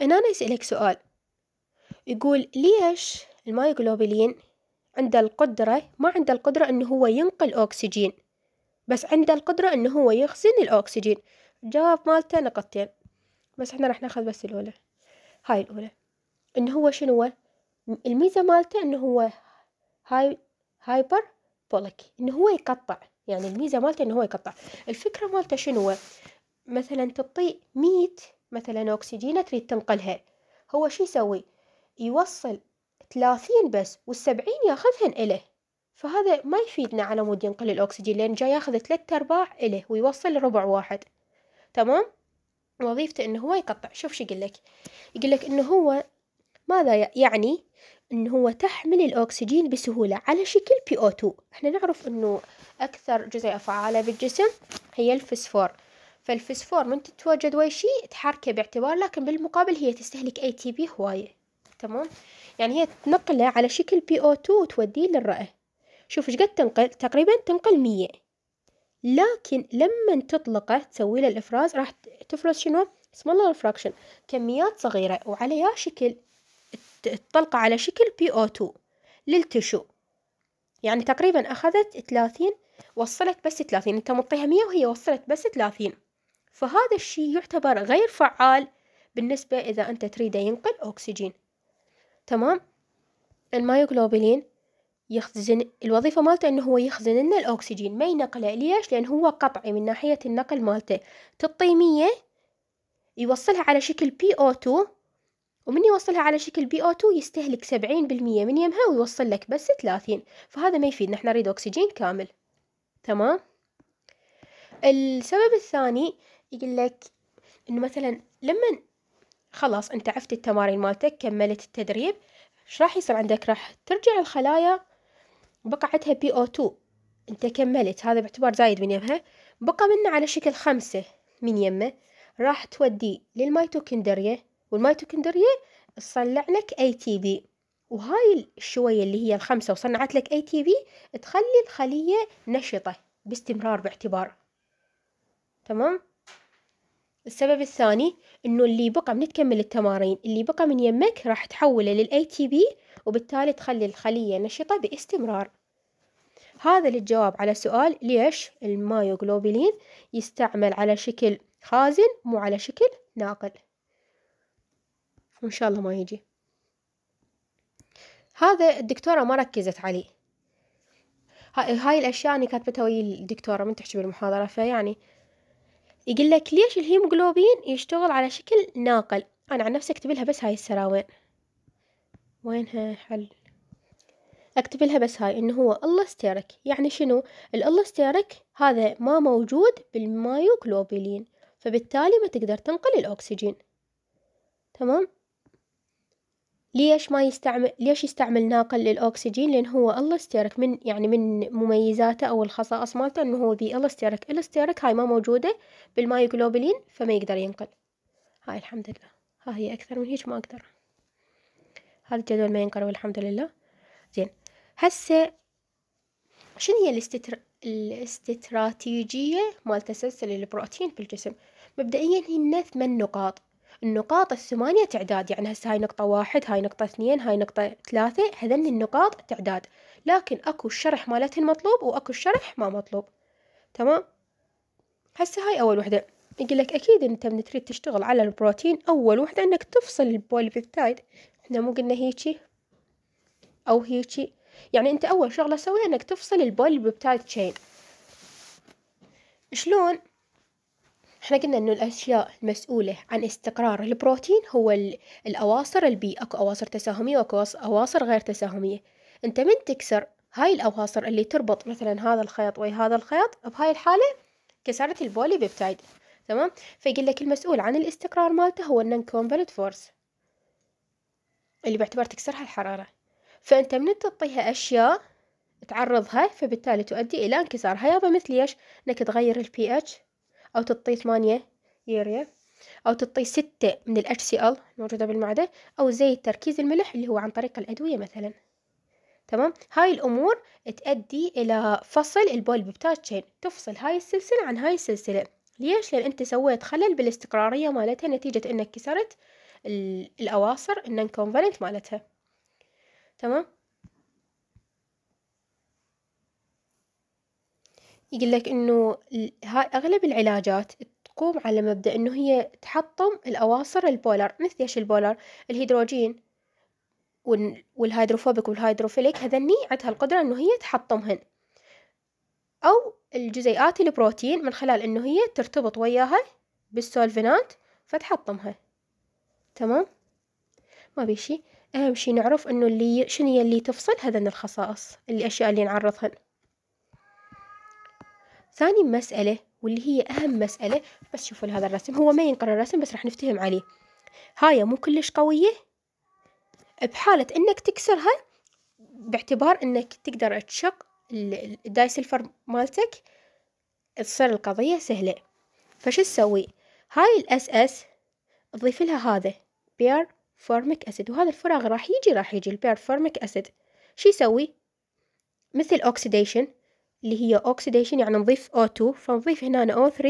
هنا أنا يسألك سؤال. يقول ليش المايوغلوبين عنده القدرة ما عنده القدرة إنه هو ينقل أكسجين بس عنده القدرة إنه هو يخزن الأكسجين. جواب مالته نقطتين. بس إحنا راح ناخذ بس الأولى. هاي الأولى. إنه هو شنو؟ الميزة مالته إنه هو هاي hyperbolic إنه هو يقطع. يعني الميزة مالته إنه هو يقطع. الفكرة مالته شنو؟ مثلا تعطيه ميت مثلا أكسجينة تريد تنقلها. هو شو يسوي؟ يوصل ثلاثين بس والسبعين ياخذهن إله فهذا ما يفيدنا على مود ينقل الأكسجين لأن جاي ياخذ ثلاثة أرباع إله ويوصل ربع واحد. تمام؟ وظيفته إنه هو يقطع. شوف شو يقول لك. يقول لك إنه هو ماذا يعني؟ إن هو تحمل الأكسجين بسهولة على شكل PO2 إحنا نعرف إنه أكثر جزيئة فعالة بالجسم هي الفسفور. فالفسفور من تتواجد ويا شيء تحركه باعتبار لكن بالمقابل هي تستهلك ATP هواية. تمام؟ يعني هي تنقله على شكل PO2 وتوديه للرئة شوف إيش قد تنقل؟ تقريبا تنقل مية. لكن لما تطلقه تسوي له الإفراز راح تفرز شنو؟ small fraction كميات صغيرة وعلى شكل الطلقة على شكل PO2 لل tissue. يعني تقريبا أخذت ثلاثين وصلت بس ثلاثين. أنت مطيها مية وهي وصلت بس ثلاثين. فهذا الشيء يعتبر غير فعال بالنسبة إذا أنت تريده ينقل أكسجين. تمام؟ المايوغلوبولين يخزن الوظيفة مالته إنه هو يخزن لنا الأكسجين ما ينقله. ليش؟ لأن هو قطعي من ناحية النقل مالته. تعطي مية يوصلها على شكل بي أو 2 ومن يوصلها على شكل بي أو 2 يستهلك سبعين بالمية من يمها ويوصل لك بس ثلاثين فهذا ما يفيد. نحن نريد أكسجين كامل. تمام؟ السبب الثاني يقول لك إنه مثلا لما خلاص أنت عفت التمارين مالتك كملت التدريب. إيش راح يصير عندك؟ راح ترجع الخلايا بقى عندها PO2 انت كملت هذا باعتبار زايد من يمها. بقى منه على شكل خمسة من يمه. راح توديه للميتوكندريا. والميتوكندريا تصنع لك ATP وهاي الشوية اللي هي الخمسة وصنعت لك ATP تخلي الخلية نشطة باستمرار باعتبار. تمام؟ السبب الثاني إنه اللي بقى من تكمل التمارين اللي بقى من يمك راح تحوله لل ATP وبالتالي تخلي الخلية نشطة باستمرار. هذا للجواب على سؤال ليش المايوغلوبين يستعمل على شكل خازن مو على شكل ناقل؟ وإن شاء الله ما يجي. هذا الدكتورة ما ركزت عليه. هاي الأشياء أنا كاتبتها ويا الدكتورة من تحكي بالمحاضرة فيعني يقول لك ليش الهيموغلوبين يشتغل على شكل ناقل؟ أنا عن نفسي أكتب لها بس هاي السراوين. وينها حل؟ أكتب لها بس هاي إنه هو اللاستيرك يعني شنو؟ اللاستيرك هذا ما موجود بالمايوغلوبولين فبالتالي ما تقدر تنقل الأكسجين. تمام؟ ليش ما يستعمل ليش يستعمل ناقل للأكسجين؟ لأن هو الستيرك من يعني من مميزاته أو الخصائص مالته إنه هو ذي الستيرك الستيرك هاي ما موجودة بالمايوغلوبولين فما يقدر ينقل. هاي الحمد لله. ها هي أكثر من هيك ما أقدر. هذا الجدول ما ينقل والحمد لله. زين. هسه شنو هي الاستتر... الاستراتيجية مال تسلسل البروتين في الجسم؟ مبدئيا هي ثمان نقاط النقاط الثمانية تعداد يعني هسه هاي نقطة واحد هاي نقطة اثنين هاي نقطة ثلاثة هذن النقاط تعداد. لكن أكو الشرح مالتهن مطلوب وأكو الشرح ما مطلوب. تمام؟ هسه هاي أول وحدة. يقول لك أكيد انت من تريد تشتغل على البروتين أول وحدة إنك تفصل ال polypeptide. إحنا مو قلنا هيجي أو هيجي. يعني أنت أول شغلة سويها إنك تفصل ال polypeptide chain شلون؟ إحنا قلنا إنه الأشياء المسؤولة عن استقرار البروتين هو الأواصر البي أكو أواصر تساهمية وأكو أواصر غير تساهمية. أنت من تكسر هاي الأواصر اللي تربط مثلا هذا الخيط ويا هذا الخيط بهاي الحالة كسرت ال polypeptide تمام؟ فيقول لك المسؤول عن الاستقرار مالته هو ال non-covalent force اللي باعتبار تكسرها الحرارة. فأنت من تعطيها أشياء تعرضها فبالتالي تؤدي إلى انكسارها. يابا مثل إيش؟ إنك تغير البي اتش أو تعطيه ثمانية يوريا. أو تعطيه ستة من ال HCl الموجودة بالمعدة. أو زدت تركيز الملح اللي هو عن طريق الأدوية مثلا. تمام؟ هاي الأمور تؤدي إلى فصل ال poly chain تفصل هاي السلسلة عن هاي السلسلة. ليش؟ لأن أنت سويت خلل بالاستقرارية مالتها نتيجة إنك كسرت الأواصر ال non-covalent مالتها. تمام؟ يقول لك إنه هاي أغلب العلاجات تقوم على مبدأ إنه هي تحطم الأواصر ال polar مثل إيش ال polar؟ الهيدروجين وال hydrophobic وال hydrophilic هذني عندها القدرة إنه هي تحطمهن. أو الجزيئات البروتين من خلال إنه هي ترتبط وياها بالسولفنتات فتحطمها. تمام؟ ما بيشي أهم شي نعرف إنه اللي شنو اللي تفصل؟ هذن الخصائص الأشياء اللي نعرضهن. ثاني مسألة واللي هي أهم مسألة بس شوفوا هذا الرسم هو ما ينقر الرسم بس راح نفتهم عليه. هاي مو كلش قوية؟ بحالة إنك تكسرها باعتبار إنك تقدر تشق الداي سلفر مالتك تصير القضية سهلة. فشو تسوي؟ هاي ال S-S تضيف لها هذا performic acid وهذا الفراغ راح يجي راح يجي ال performic acid. شو يسوي؟ مثل oxidation اللي هي oxidation يعني نضيف O2 فنضيف هنا O3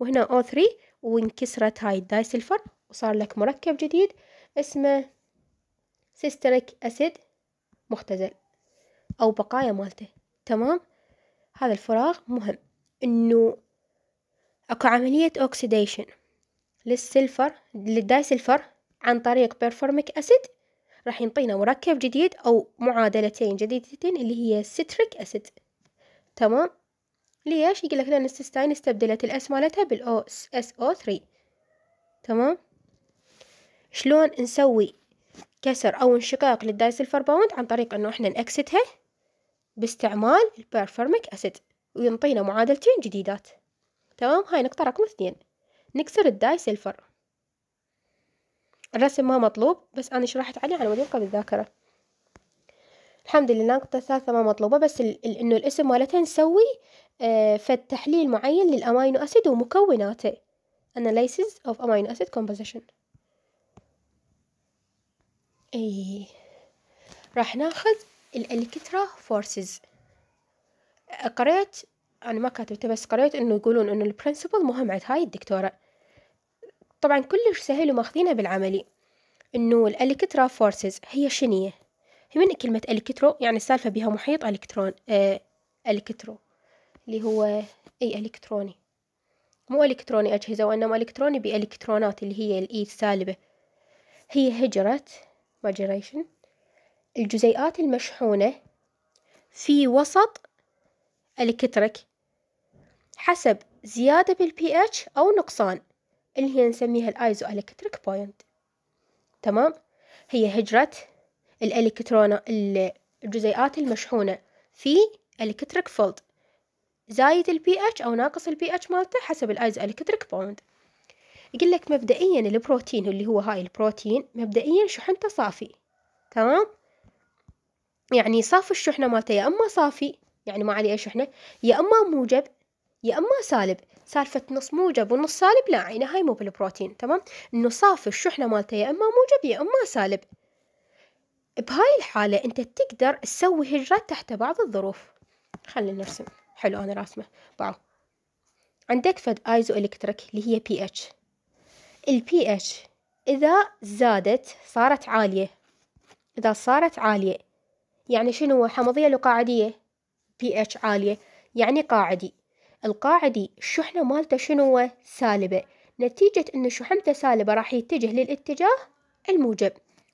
وهنا O3 وانكسرت هاي ال disulfur وصار لك مركب جديد اسمه cysteic acid مختزل أو بقايا مالته. تمام؟ هذا الفراغ مهم. إنه أكو عملية oxidation لل sulfur لل disulfur عن طريق performic acid راح ينطينا مركب جديد أو معادلتين جديدتين اللي هي cysteic acid تمام؟ ليش؟ يقول لك لأن السيستاين استبدلت ال S مالتها بال OSO3 تمام؟ شلون نسوي كسر أو انشقاق لل disulfur bond عن طريق إنه إحنا نأكسدها باستعمال ال performic acid وينطينا معادلتين جديدات. تمام؟ هاي نقطة رقم اثنين. نكسر ال disulfur الرسم ما مطلوب بس أنا شرحت عليه على مود بالذاكرة الحمد لله النقطة الثالثة ما مطلوبة بس إنه الاسم مالتها نسوي آه فد تحليل معين لل amino acid ومكوناته. Analysis of amino acid composition. اي راح ناخذ ال electrophoresis قريت أنا ما كاتبته بس قريت إنه يقولون إنه ال principle مهم عند هاي الدكتورة. طبعا كلش سهل وماخذينها بالعملي. إنه ال electrophoresis هي شنية؟ من كلمة electro يعني السالفة بها محيط الكترون آه electro اللي هو e إلكتروني. مو إلكتروني أجهزة وإنما إلكتروني بإلكترونات اللي هي ال e السالبة. هي هجرة migration الجزيئات المشحونة في وسط electric حسب زيادة بالبي اتش أو نقصان اللي هي نسميها ال isoelectric point. تمام؟ هي هجرة الالكترون الجزيئات المشحونة في electric field. زايد البي اتش أو ناقص البي اتش مالته حسب ال isoelectric point يقول لك مبدئيا البروتين اللي هو هاي البروتين مبدئيا شحنته صافي. تمام؟ يعني صافي الشحنة مالته يا أما صافي يعني ما عليه شحنة يا أما موجب يا أما سالب. سالفة نص موجب ونص سالب لا عيني هاي مو بالبروتين تمام؟ إنه صافي الشحنة مالته يا إما موجب يا إما سالب. بهاي الحالة أنت تقدر تسوي هجرة تحت بعض الظروف. خلينا نرسم. حلو أنا راسمه. باو عندك فد isoelectric اللي هي بي اتش البي اتش إذا زادت صارت عالية. إذا صارت عالية يعني شنو؟ حمضية لو قاعدية. بي اتش عالية يعني قاعدي. القاعدي الشحنة مالته شنو؟ سالبة. نتيجة إن شحنته سالبة راح يتجه للاتجاه الموجب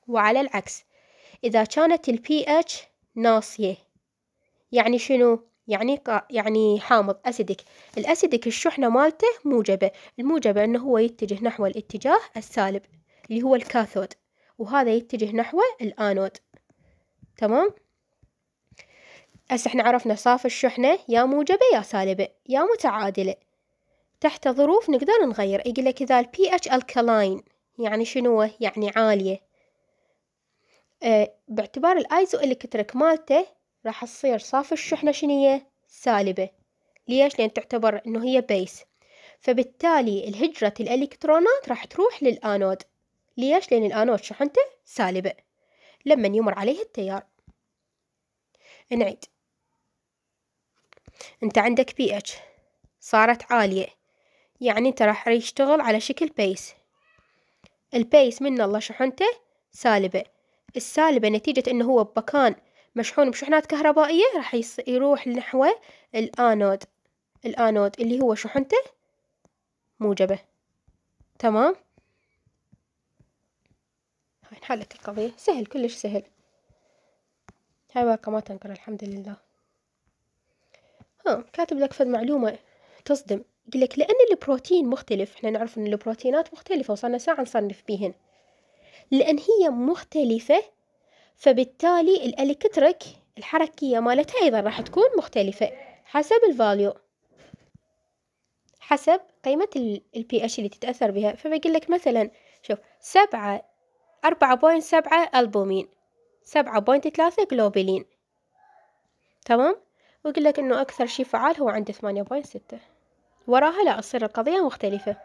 وعلى العكس. إذا كانت البي اتش ناصية. يعني شنو؟ يعني قا يعني حامض acidic ال acidic الشحنة مالته موجبة. الموجبة أنه هو يتجه نحو الاتجاه السالب اللي هو الكاثود. وهذا يتجه نحو الآنود تمام؟ هسه إحنا عرفنا صاف الشحنة يا موجبة يا سالبة يا متعادلة. تحت ظروف نقدر نغير. يقول لك إذا ال pH alkaline يعني شنو يعني عالية. باعتبار ال isoelectric مالته راح تصير صافي الشحنة شنية سالبة. ليش؟ لأن تعتبر إنه هي base فبالتالي الهجرة الإلكترونات راح تروح للآنود. ليش؟ لأن الآنود شحنته سالبة. لما يمر عليه التيار. نعيد. أنت عندك بي اتش صارت عالية. يعني أنت راح يشتغل على شكل base ال base من الله شحنته سالبة. السالبة نتيجة إنه هو بمكان مشحون بشحنات كهربائية راح يروح نحو الآنود. الآنود اللي هو شحنته موجبة. تمام؟ هاي انحلت القضية. سهل كلش سهل. هاي ورقة ما تنقر الحمد لله. ها كاتب لك فد معلومة تصدم. يقول لك لأن البروتين مختلف إحنا نعرف إن البروتينات مختلفة وصلنا ساعة نصنف بيهن. لأن هي مختلفة فبالتالي ال electric الحركية مالتها أيضا راح تكون مختلفة حسب ال value حسب قيمة البي اتش اللي تتأثر بها. فبيقول لك مثلا شوف سبعة أربعة point سبعة ألبومين سبعة point ثلاثة جلوبولين تمام؟ ويقول لك إنه أكثر شي فعال هو عند ثمانية point ستة. وراها لا تصير القضية مختلفة.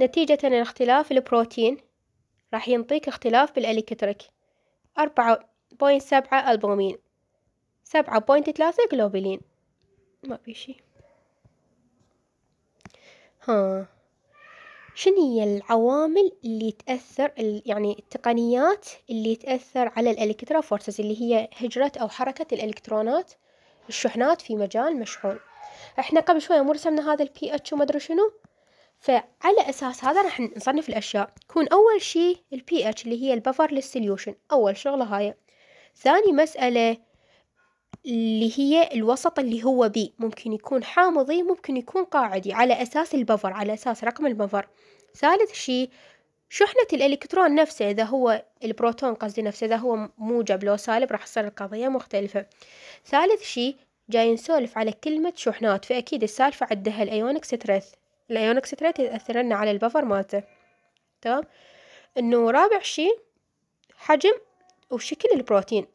نتيجة لاختلاف البروتين راح ينطيك اختلاف بال electric أربعة point سبعة ألبومين. سبعة point ثلاثة جلوبولين ما في شي. ها. شنو هي العوامل اللي تأثر يعني التقنيات اللي تأثر على ال electrophoresis اللي هي هجرة أو حركة الإلكترونات الشحنات في مجال مشحون؟ إحنا قبل شوية مو رسمنا هذا البي اتش وما أدري شنو. فعلى أساس هذا راح نصنف الأشياء. يكون أول شيء البي اتش اللي هي ال buffer لل solution أول شغلة هاي. ثاني مسألة اللي هي الوسط اللي هو بي ممكن يكون حامضي ممكن يكون قاعدي. على أساس ال buffer على أساس رقم ال buffer ثالث شيء شحنة الإلكترون نفسه إذا هو البروتون قصدي نفسه إذا هو موجب لو سالب راح تصير القضية مختلفة. ثالث شيء جاي نسولف على كلمة شحنات. فأكيد السالفة عدها ال ionic strength ال ionic strength يأثر لنا على ال buffer مالته. تمام؟ إنه رابع شيء حجم وشكل البروتين.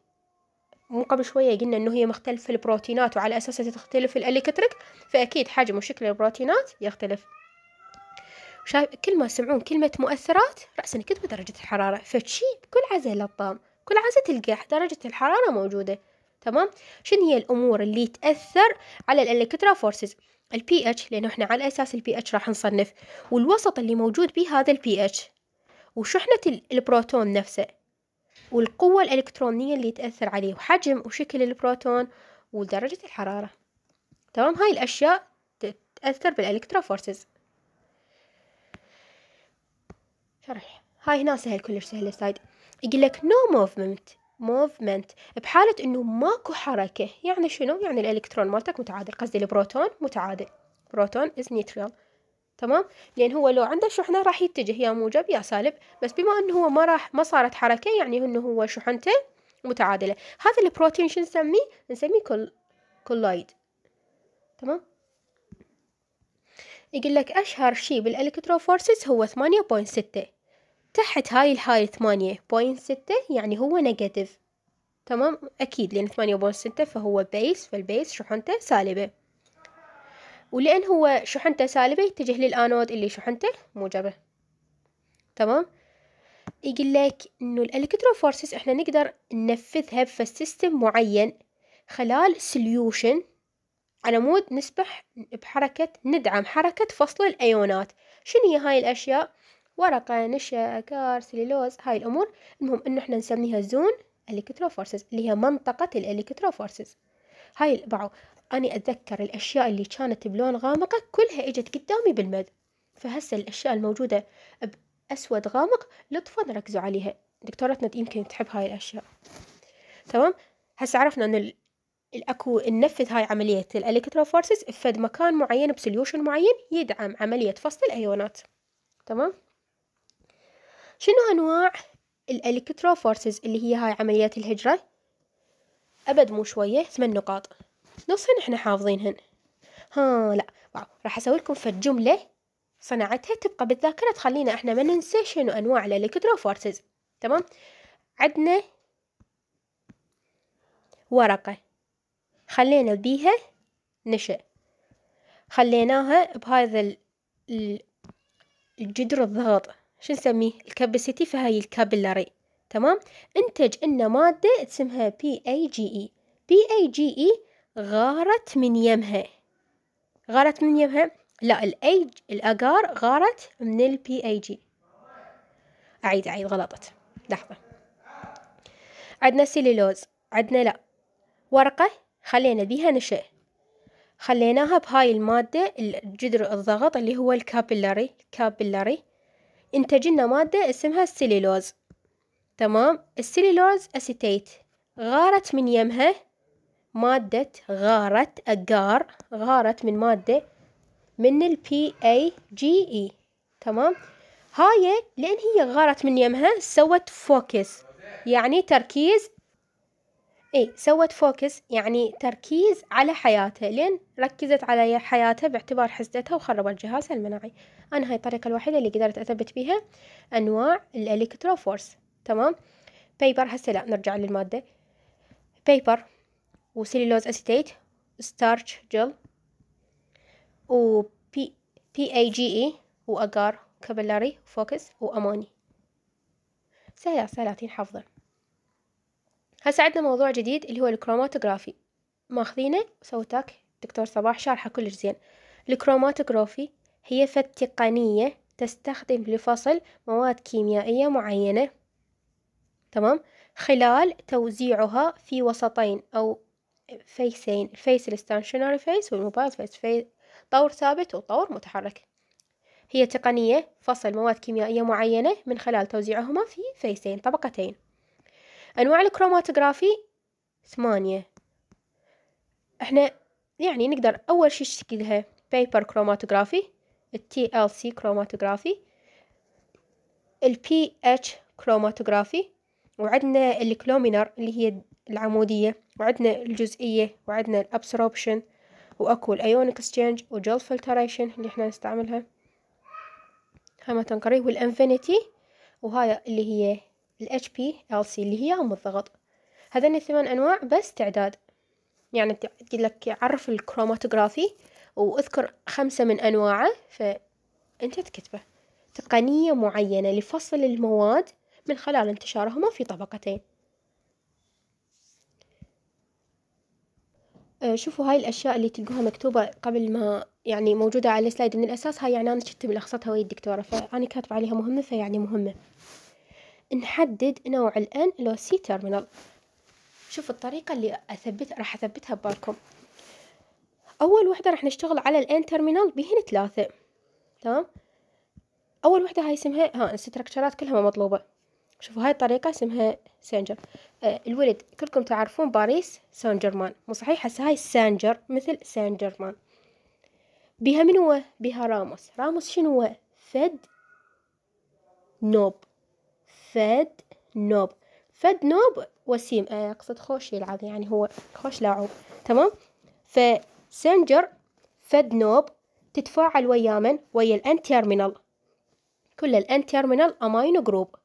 مو قبل شوية قلنا إنه هي مختلفة البروتينات وعلى أساسها تختلف ال electric فأكيد حجم وشكل البروتينات يختلف. شايف كل ما تسمعون كلمة مؤثرات رأسا كتبوا درجة الحرارة. فشي بكل عزة لطام كل عزة تلقى درجة الحرارة موجودة. تمام؟ شنو هي الأمور اللي تأثر على ال electrophoresis؟ البي اتش لأنه إحنا على أساس البي اتش راح نصنف. والوسط اللي موجود به هذا البي اتش وشحنة البروتون نفسه. والقوة الإلكترونية اللي تأثر عليه وحجم وشكل البروتون ودرجة الحرارة. تمام؟ هاي الأشياء تأثر بال electrophoresis. شرح. هاي هنا سهل كلش سهل ال slide يقول لك no movement movement بحالة إنه ماكو حركة. يعني شنو؟ يعني الإلكترون مالتك متعادل. قصدي البروتون متعادل. proton is neutral تمام؟ لأن هو لو عنده شحنة راح يتجه يا موجب يا سالب. بس بما إنه هو ما راح ما صارت حركة يعني إنه هو شحنته متعادلة. هذا البروتين شو نسميه؟ نسميه كل colloid تمام؟ يقول لك أشهر شي بال electrophoresis هو ثمانية point ستة. تحت هاي الهاي ثمانية point ستة يعني هو negative تمام؟ أكيد لأن ثمانية point ستة فهو base فال base شحنته سالبة. ولأن هو شحنته سالبة يتجه للآنود اللي شحنته موجبة تمام؟ يقول لك إنه ال electrophoresis إحنا نقدر ننفذها في system معين خلال solution على مود نسبح بحركة ندعم حركة فصل الأيونات. شنو هي هاي الأشياء؟ ورقة نشا أكار سليلوز هاي الأمور. المهم إنه إحنا نسميها zone electrophoresis اللي هي منطقة ال electrophoresis هاي بعو أني أتذكر الأشياء اللي كانت بلون غامقة كلها إجت قدامي بالمد. فهسه الأشياء الموجودة بأسود غامق لطفا ركزوا عليها. دكتورتنا يمكن تحب هاي الأشياء. تمام؟ هسه عرفنا أن الأكو ننفذ هاي عملية ال electrophoresis بفد مكان معين ب solution معين يدعم عملية فصل الأيونات. تمام؟ شنو أنواع ال electrophoresis اللي هي هاي عمليات الهجرة؟ أبد مو شوية ثمان نقاط. نصهن إحنا حافظينهن. ها لا واو. راح أسوي لكم فد جملة صنعتها تبقى بالذاكرة تخلينا إحنا ما ننسى شنو أنواع ال electrophoresis تمام؟ عندنا ورقة. خلينا بيها نشا. خليناها بهذا الجدر الضغط. شو نسميه؟ ال capacity فهاي ال capillary تمام؟ انتج لنا مادة اسمها بي اي جي اي بي اي جي اي غارت من يمها. غارت من يمها؟ لا الاي الاجار غارت من البي اي جي أعيد أعيد غلطت. لحظة. عندنا سيلولوز عندنا لا. ورقة خلينا بيها نشأ. خليناها بهاي المادة الجدر الضغط اللي هو الكابيلاري. كابيلاري انتج لنا مادة اسمها السليلوز تمام؟ السليلوز اسيتيت غارت من يمها مادة غارت أجار غارت من مادة من البي اي اي تمام؟ هاي لأن هي غارت من يمها سوت فوكس يعني تركيز اي سوت فوكس يعني تركيز على حياتها لين ركزت على حياتها باعتبار حسدتها وخربت جهازها المناعي. أنا هاي الطريقة الوحيدة اللي قدرت أثبت بيها أنواع ال electrophoresis. تمام؟ paper هسه لا نرجع للمادة. paper و cellulose acetate starch gel و PAGE و agar capillary focus و immuno. سهلات سهلات ينحفظن هسه عندنا موضوع جديد اللي هو الكروماتوغرافي. ماخذينه؟ سوتاك دكتور صباح شارحه كلش زين. الكروماتوغرافي هي فد تقنية تستخدم لفصل مواد كيميائية معينة. تمام؟ خلال توزيعها في وسطين أو فيسين الفيس الستانشنري فيس والموبايل فيس في طور ثابت وطور متحرك. هي تقنية فصل مواد كيميائية معينة من خلال توزيعهما في phase ين طبقتين. أنواع الكروماتوغرافي؟ ثمانية. إحنا يعني نقدر أول شي نشكلها paper chromatography ال TLC chromatography ال PH chromatography وعندنا ال columnar اللي هي العمودية وعندنا الجزئية وعندنا ال adsorption وأكو ال ion exchange و gel filtration اللي إحنا نستعملها. هاي ما تنقري وال affinity وهاي اللي هي LC اللي هي ام الضغط. هذين الثمان أنواع بس تعداد. يعني تقول لك عرف الكروماتوغرافي وأذكر خمسة من أنواعه فأنت تكتبه. تقنية معينة لفصل المواد من خلال انتشارهما في طبقتين. آه، شوفوا هاي الأشياء اللي تلقوها مكتوبة قبل ما يعني موجودة على ال slide. من الأساس هاي يعني أنا شفت ملخصتها ويا الدكتورة فأنا كاتبة عليها مهمة فيعني مهمة. نحدد نوع ال N لو C terminal شوف الطريقة اللي أثبت راح أثبتها ببالكم. أول وحدة راح نشتغل على ال N terminal بهن ثلاثة. تمام؟ أول وحدة هاي اسمها ها ال structure ات كلها مطلوبة. شوفوا هاي الطريقة اسمها سانجر آه الولد كلكم تعرفون باريس سان جيرمان. مو صحيح؟ هسه هاي سانجر مثل سان جيرمان. بها من هو؟ بها راموس. راموس شنو هو؟ فد نوب. فد نوب. فد نوب وسيم آه أقصد خوش يلعب يعني هو خوش لاعب. تمام؟ فسنجر فد نوب تتفاعل ويا من؟ ويا ال N terminal. كل ال N terminal amino group.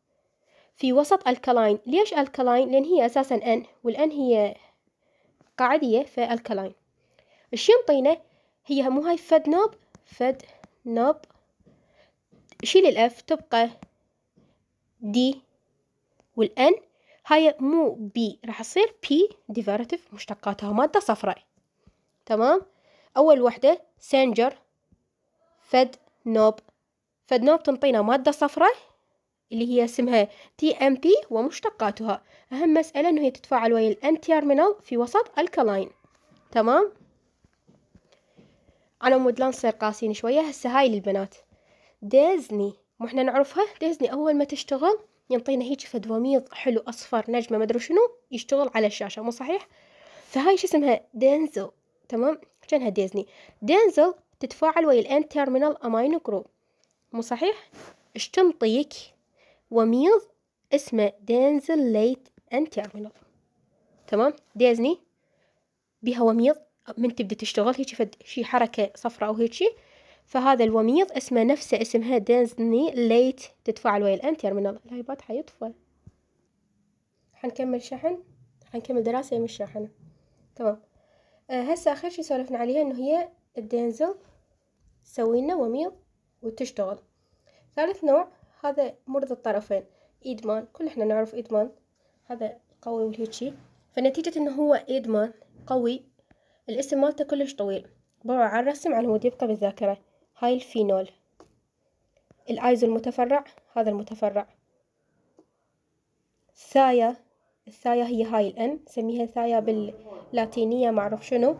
في وسط alkaline. ليش alkaline؟ لأن هي أساسا N وال N هي قاعدية ف alkaline الشي ينطينا هي مو هاي فد نوب؟ فد نوب. شيل ال F تبقى D وال N هاي مو B راح تصير B derivative مشتقاتها مادة صفراء. تمام؟ أول وحدة سانجر فد نوب. فد نوب تنطينا مادة صفراء اللي هي اسمها DNB ومشتقاتها. أهم مسألة إنه هي تتفاعل ويا ال N terminal في وسط alkaline تمام؟ على مود لا نصير قاسين شوية هسه هاي للبنات. ديزني. مو إحنا نعرفها؟ ديزني أول ما تشتغل ينطينا هيك فد وميض حلو أصفر نجمة مدري شنو يشتغل على الشاشة مو صحيح؟ فهاي شو اسمها؟ dansyl تمام؟ كأنها ديزني. dansyl تتفاعل ويا ال N terminal amino group مو صحيح؟ إيش تنطيك؟ وميض اسمه dansylate N terminal تمام؟ ديزني بها وميض من تبدي تشتغل هيك فد شي حركة صفراء أو هيك شي فهذا الوميض اسمه نفسه اسمها dansylate تتفاعل ويا ال N terminal الايباد حيطفى حنكمل شحن؟ حنكمل دراسة يم الشاحنة. تمام. آه هسه آخر شي سولفنا عليها إنه هي ال dansyl. تسوي لنا وميض وتشتغل. ثالث نوع هذا مرض الطرفين. إيدمان. كل إحنا نعرف إيدمان. هذا قوي والهيجي فنتيجة إنه هو إيدمان قوي. الاسم مالته كلش طويل. بروح على الرسم على مود يبقى بالذاكرة. هاي الفينول الآيزو المتفرع هذا المتفرع. ثايا الثايا هي هاي الان نسميها ثايا باللاتينية معرف شنو؟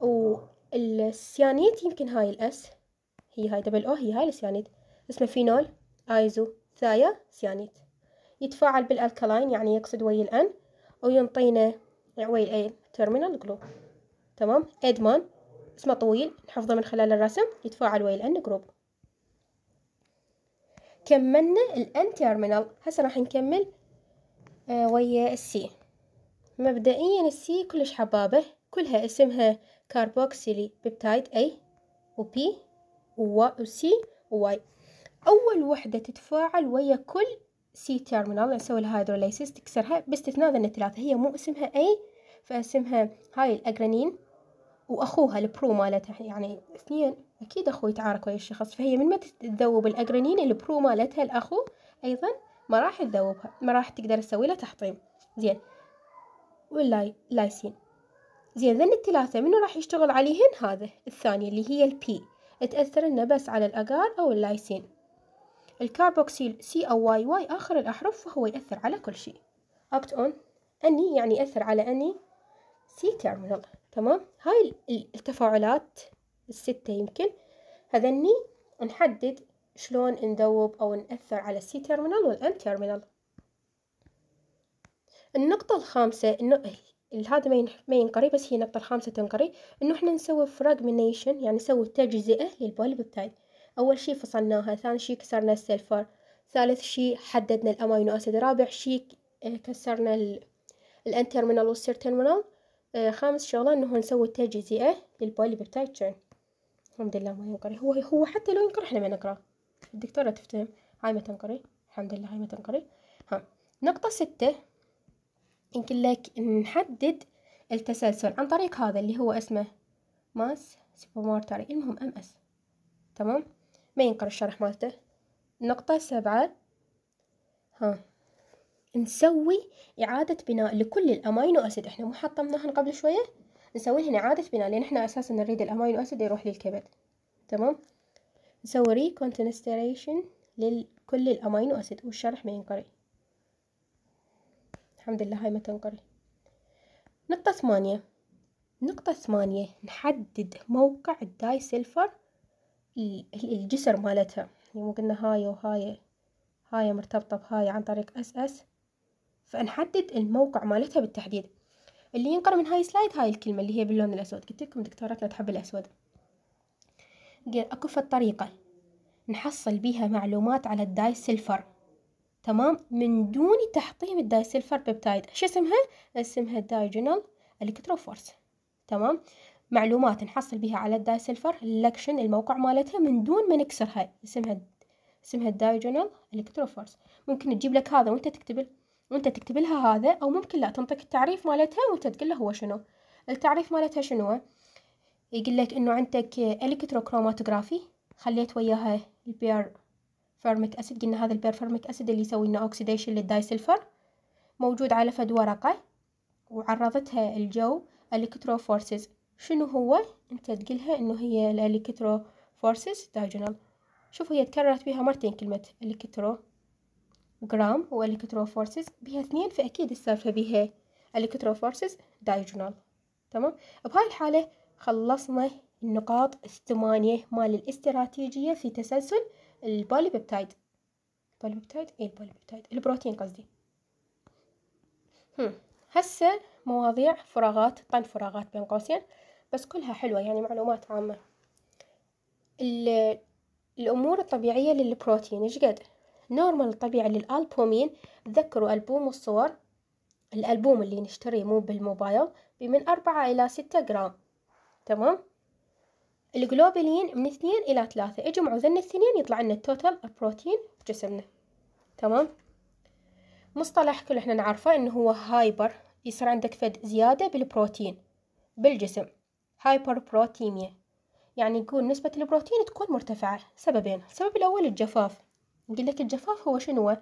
والسيانيد يمكن هاي الاس هي هاي double أو هي هاي السيانيد. اسمه phenyl iso thio cyanide. يتفاعل بال alkaline يعني يقصد ويا ال N وينطينا ويا ال N terminal group تمام؟ إيدمان اسمه طويل نحفظه من خلال الرسم يتفاعل ويا ال N group كملنا ال N terminal هسه راح نكمل آه ويا ال C مبدئيا ال C كلش حبابة. كلها اسمها carboxypeptidase A و B و C و Y أول وحدة تتفاعل ويا كل C terminal نسوي لها hydrolysis تكسرها. باستثناء ذن الثلاثة هي مو اسمها A فاسمها هاي الأجرانين وأخوها ال pro مالتها يعني اثنين أكيد أخوي يتعارك ويا الشخص فهي من ما تذوب ال arginine ال pro مالتها الأخو أيضا ما راح تذوبها ما راح تقدر تسوي له تحطيم. زين. وال ly lysine زين ذن الثلاثة منو راح يشتغل عليهن هذا الثاني اللي هي ال B. تأثر لنا بس على ال Arg أو ال lysine ال carboxyl C أو Y Y آخر الأحرف فهو يأثر على كل شيء. act on any يعني يأثر على any C terminal تمام؟ هاي التفاعلات الستة يمكن. هذني نحدد شلون نذوب أو نأثر على ال C terminal وال N terminal النقطة الخامسة إنه هذا ما ينقري بس هي النقطة الخامسة تنقري إنه إحنا نسوي fragmentation يعني نسوي تجزئة لل polypeptide. أول شي فصلناها ثاني شي كسرنا ال sulfur ثالث شي حددنا ال amino acid رابع شي كسرنا ال N terminal وال C terminal خامس شغلة إنه نسوي تجزئة لل polypeptide chain. الحمد لله ما ينقري. هو هو حتى لو ينقري إحنا ما نقرأ الدكتورة تفتهم. هاي ما تنقري. الحمد لله هاي ما تنقري. ها. نقطة ستة. يمكن لك نحدد التسلسل عن طريق هذا اللي هو اسمه mass spectrometry. المهم MS. تمام؟ ما ينقر الشرح مالته. نقطة سبعة. ها. نسوي إعادة بناء لكل ال amino acid. إحنا مو حطمناهن قبل شوية؟ نسوي لهن إعادة بناء لأن إحنا أساسا نريد ال amino acid يروح للكبد. تمام؟ نسوي reconstruction لكل ال amino acid والشرح ما ينقري. الحمد لله هاي ما تنقري. نقطة ثمانية. نقطة ثمانية نحدد موقع ال disulfide الجسر مالتها. يعني مو قلنا هاي وهاي هاي مرتبطة بهاي عن طريق S S فنحدد الموقع مالتها بالتحديد. اللي ينقر من هاي slide هاي الكلمة اللي هي باللون الأسود. قلت لكم دكتوراتنا تحب الأسود. أكو طريقة نحصل بيها معلومات على ال disulfide تمام؟ من دون تحطيم ال disulfide peptide. إيش اسمها؟ اسمها diagonal electrophoresis تمام؟ معلومات نحصل بها على ال disulfide ال location الموقع مالتها من دون ما نكسرها اسمها اسمها ال diagonal electrophoresis ممكن تجيب لك هذا وانت تكتب وانت تكتب لها هذا أو ممكن لا تنطيك التعريف مالتها وانت تقول له هو شنو. التعريف مالتها شنو؟ يقول لك إنه عندك electrochromatography خليت وياها ال performic acid قلنا هذا ال performic acid اللي يسوي لنا oxidation لل disulfide موجود على فد ورقة وعرضتها الجو electrophoresis شنو هو؟ أنت تقولها إنه هي ال electrophoresis diagonal شوف هي تكررت بها مرتين كلمة electrogram phoresis بها اثنين فأكيد السالفة بها electrophoresis diagonal. تمام؟ بهاي الحالة خلصنا النقاط الثمانية مال الاستراتيجية في تسلسل ال polypeptide ال polypeptide إيه ال polypeptide البروتين قصدي. هم هسه مواضيع فراغات طن فراغات بين قوسين بس كلها حلوة يعني معلومات عامة. الأمور الطبيعية للبروتين إيش قد؟ normal الطبيعي للألبومين تذكروا ألبوم الصور الألبوم اللي نشتريه مو بالموبايل بمن أربعة إلى ستة جرام. تمام؟ الجلوبولين من اثنين إلى ثلاثة. اجمعوا ذن الاثنين يطلع لنا ال total protein بجسمنا تمام؟ مصطلح كل إحنا نعرفه إنه هو hyper يصير عندك فد زيادة بالبروتين بالجسم. hyperproteinemia يعني يكون نسبة البروتين تكون مرتفعة. سببين. السبب الأول الجفاف. نقول لك الجفاف هو شنو؟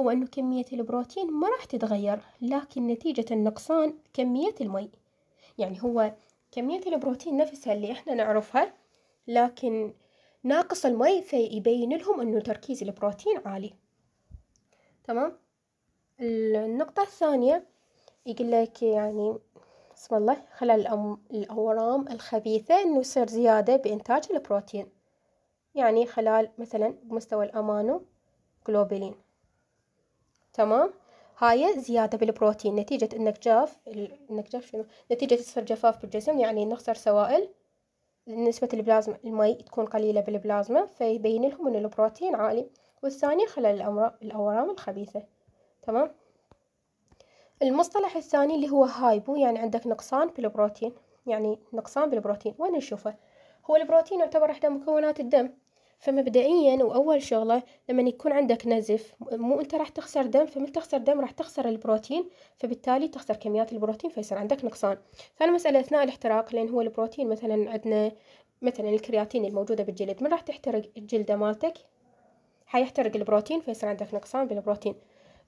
هو أنه كمية البروتين ما راح تتغير لكن نتيجة النقصان كمية المي. يعني هو كمية البروتين نفسها اللي إحنا نعرفها لكن ناقص المي فيبين لهم أنه تركيز البروتين عالي. تمام؟ النقطة الثانية يقول لك يعني بسم الله خلال الأورام الخبيثة إنه يصير زيادة بإنتاج البروتين. يعني خلال مثلا بمستوى ال immunoglobulin تمام؟ هاي زيادة بالبروتين نتيجة إنك جاف إنك جاف شنو؟ نتيجة تصير جفاف بالجسم يعني نخسر سوائل. نسبة البلازما المي تكون قليلة بالبلازما فيبين لهم ان البروتين عالي. والثاني خلال الأورام الخبيثة. تمام؟ المصطلح الثاني اللي هو هايبو يعني عندك نقصان بالبروتين. يعني نقصان بالبروتين. وين نشوفه؟ هو البروتين يعتبر إحدى مكونات الدم. فمبدئيا وأول شغلة لما يكون عندك نزف مو أنت راح تخسر دم فمن تخسر دم راح تخسر البروتين فبالتالي تخسر كميات البروتين فيصير عندك نقصان. ثاني مسألة أثناء الاحتراق لأن هو البروتين مثلا عندنا مثلا الكرياتين الموجودة بالجلد من راح تحترق الجلدة مالتك؟ حيحترق البروتين فيصير عندك نقصان بالبروتين.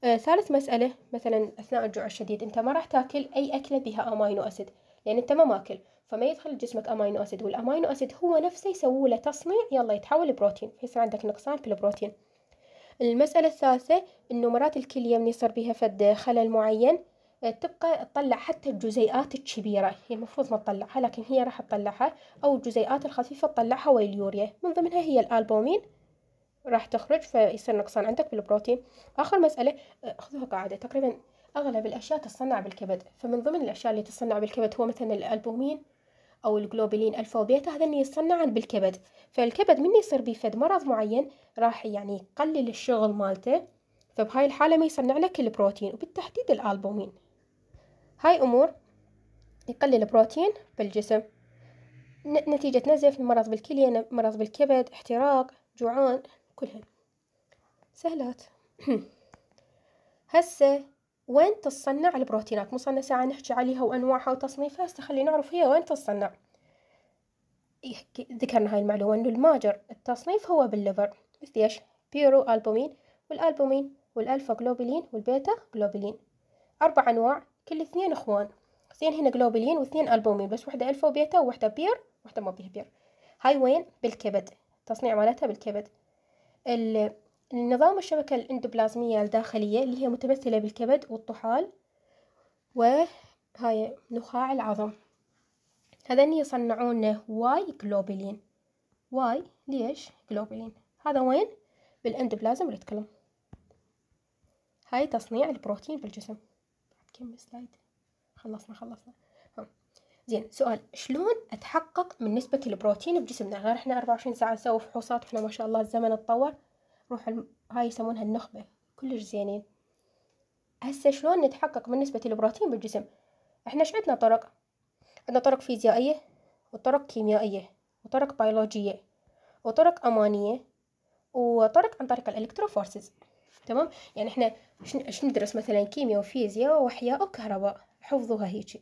آه ثالث مسألة مثلا أثناء الجوع الشديد أنت ما راح تاكل أي أكلة بها أمينو أسيد لأن أنت ما ماكل. فما يدخل جسمك أمينو أسيد والأمينو أسيد هو نفسه يسوي له تصنيع يلا يتحول لبروتين. فيصير عندك نقصان في البروتين. المسألة الثالثة إنه مرات الكلية من يصير بها فد خلل معين. آه، تبقى تطلع حتى الجزيئات الكبيرة. هي المفروض ما تطلعها لكن هي راح تطلعها. أو الجزيئات الخفيفة تطلعها واليوريا من ضمنها هي الألبومين. راح تخرج فيصير نقصان عندك بالبروتين. آخر مسألة آه، خذوها قاعدة تقريبا أغلب الأشياء تتصنع بالكبد. فمن ضمن الأشياء اللي تصنع بالكبد هو مثلا الألبومين. أو الجلوبولين ألفا وبيتا هذا اللي يصنعن بالكبد. فالكبد من يصير بفد مرض معين راح يعني يقلل الشغل مالته. فبهاي الحالة ما يصنع لك البروتين وبالتحديد الألبومين. هاي أمور يقلل البروتين بالجسم. نتيجة نزف مرض بالكلية مرض بالكبد احتراق جوعان كلهن. سهلات. [CLEARS THROAT] هسه وين تصنع البروتينات؟ مو ساعة نحكي عليها وأنواعها وتصنيفها هسه خلي نعرف هي وين تصنع. ذكرنا هاي المعلومة إنه الماجر التصنيف هو بالليفر. مثل إيش؟ بيرو ألبومين والألبومين والألفا جلوبولين والبيتا جلوبولين أربع أنواع كل اثنين إخوان. اثنين هنا جلوبولين واثنين ألبومين بس وحدة ألفا وبيتا ووحدة pre وحدة ما بيها pre. هاي وين؟ بالكبد. التصنيع مالتها بالكبد. النظام الشبكة الإندوبلازمية الداخلية اللي هي متمثلة بالكبد والطحال وهاي نخاع العظم. هذين يصنعون Y globulin. Y؟ ليش؟ جلوبولين. هذا وين؟ بالإندوبلازم نتكلم هاي تصنيع البروتين بالجسم. كم slide؟ خلصنا خلصنا. زين سؤال. شلون أتحقق من نسبة البروتين بجسمنا؟ غير إحنا 24 ساعة نسوي فحوصات إحنا ما شاء الله الزمن اتطور. روح الم... هاي يسمونها النخبة كلش زينين هسه شلون نتحقق من نسبة البروتين بالجسم؟ إحنا إيش عندنا طرق؟ عندنا طرق فيزيائية وطرق كيميائية وطرق بيولوجية وطرق أمانية وطرق عن طريق الإلكتروفورسز. تمام؟ يعني إحنا إيش ندرس مثلا كيمياء وفيزياء وأحياء وكهرباء؟ حفظوها هيجي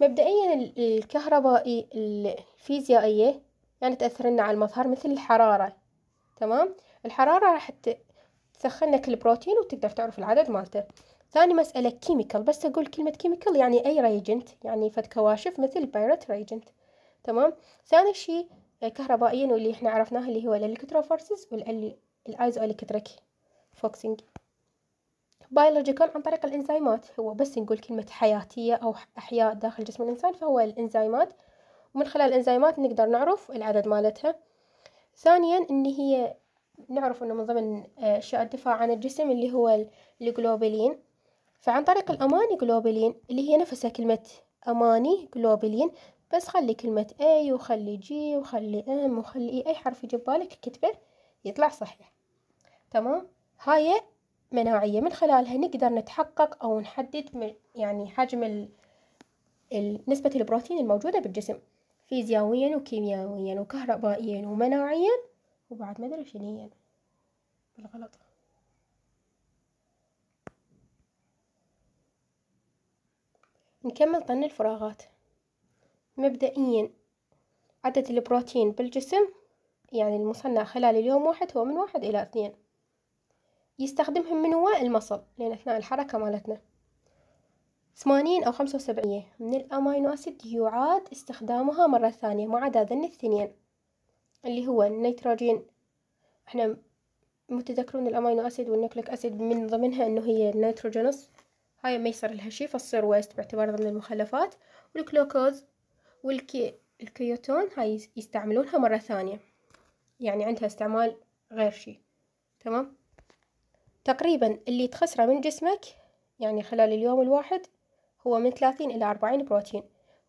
مبدئيا الكهربائي الفيزيائية يعني تأثر لنا على المظهر مثل الحرارة. تمام؟ الحرارة راح تسخن لك البروتين وتقدر تعرف العدد مالته. ثاني مسألة chemical بس أقول كلمة chemical يعني أي reagent يعني فد كواشف مثل biuret reagent تمام؟ ثاني شيء كهربائيا واللي إحنا عرفناه اللي هو ال electrophoresis وال isoelectric focusing biological عن طريق الإنزيمات هو بس نقول كلمة حياتية أو أحياء داخل جسم الإنسان فهو الإنزيمات. ومن خلال الإنزيمات نقدر نعرف العدد مالتها. ثانيا إن هي نعرف إنه من ضمن أشياء الدفاع عن الجسم اللي هو الجلوبولين فعن طريق الأماني جلوبولين اللي هي نفسها كلمة أماني جلوبولين بس خلي كلمة A وخلي G وخلي M وخلي E أي حرف يجي ببالك كتبة يطلع صحيح. تمام؟ هاي مناعية. من خلالها نقدر نتحقق أو نحدد يعني حجم نسبة البروتين الموجودة بالجسم فيزيائيا وكيميائيا وكهربائيا ومناعيا. وبعد ما أدري شنيا بالغلط. نكمل طن الفراغات. مبدئيا عدد البروتين بالجسم يعني المصنع خلال اليوم واحد هو من واحد إلى اثنين. يستخدمهم من هو المصل لأن أثناء الحركة مالتنا. ثمانين أو خمسة وسبعين من ال amino acid يعاد استخدامها مرة ثانية ما عدا ذن الثنين اللي هو النيتروجين. إحنا متذكرون ال amino acid وال nucleic acid من ضمنها إنه هي ال nitrogenous. هاي ما يصير لها شي فتصير waste باعتبارها ضمن المخلفات. والكلوكوز والكيوتون هاي يستعملونها مرة ثانية. يعني عندها استعمال غير شي تمام؟ تقريبا اللي تخسره من جسمك يعني خلال اليوم الواحد هو من ثلاثين إلى أربعين بروتين.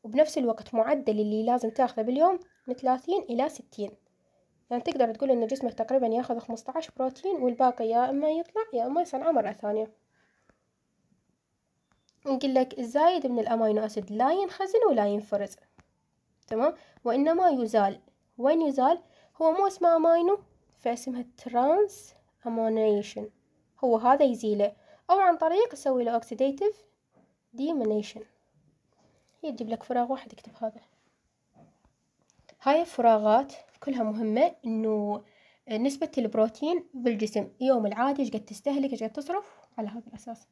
وبنفس الوقت معدل اللي لازم تاخذه باليوم من ثلاثين إلى ستين. يعني تقدر تقول إن جسمك تقريبا ياخذ خمسة بروتين والباقي يا إما يطلع يا إما يصنعه مرة ثانية. نقول لك الزايد من الأمينو أسيد لا ينخزن ولا ينفرز. تمام؟ وإنما يزال. وين يزال؟ هو مو اسمه أمينو فاسمها transamination هو هذا يزيله. أو عن طريق أسوي له oxidative deamination هي تجيب لك فراغ واحد اكتب هذا. هاي الفراغات كلها مهمة إنه نسبة البروتين بالجسم يوم العادي إيش قد تستهلك إيش قد تصرف؟ على هذا الأساس.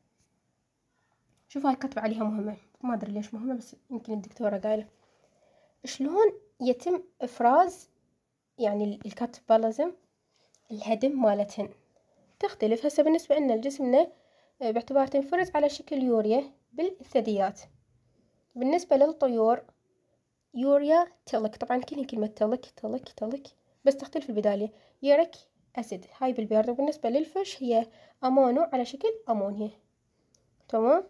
شوف هاي كاتبة عليها مهمة. ما أدري ليش مهمة بس يمكن الدكتورة قايلة. شلون يتم إفراز يعني ال catabolism الهدم مالتهن؟ تختلف هسه بالنسبة لنا لجسمنا باعتبار تنفرز على شكل يوريا بالثدييات. بالنسبة للطيور ureotelic. طبعا كلها كلمة telic telic telic. بس تختلف البداية. uric acid هاي بال bird وبالنسبة لل fish هي ammono. على شكل أمونيا. تمام؟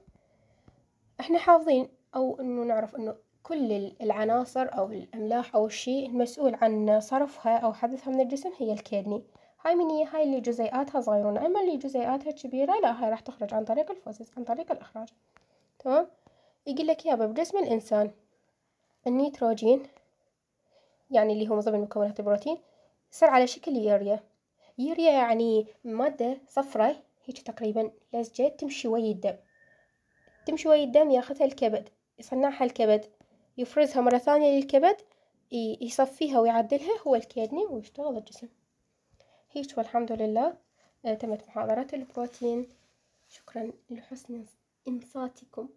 إحنا حافظين أو إنه نعرف إنه كل العناصر أو الأملاح أو الشيء المسؤول عن صرفها أو حذفها من الجسم هي ال kidney هاي من هي؟ هاي اللي جزيئاتها صغيرة أما اللي جزيئاتها كبيرة لا هاي راح تخرج عن طريق ال feces عن طريق الإخراج. تمام؟ يقول لك يابا بجسم الإنسان النيتروجين يعني اللي هو ضمن مكونات البروتين يصير على شكل يوريا. يوريا يعني مادة صفراء هيك تقريبا لزجة تمشي ويا الدم تمشي ويا الدم ياخذها الكبد يصنعها الكبد. يفرزها مرة ثانية للكبد يصفيها ويعدلها هو الكيدني ويشتغل الجسم. هيك والحمد لله تمت محاضرة البروتين. شكرا لحسن إنصاتكم.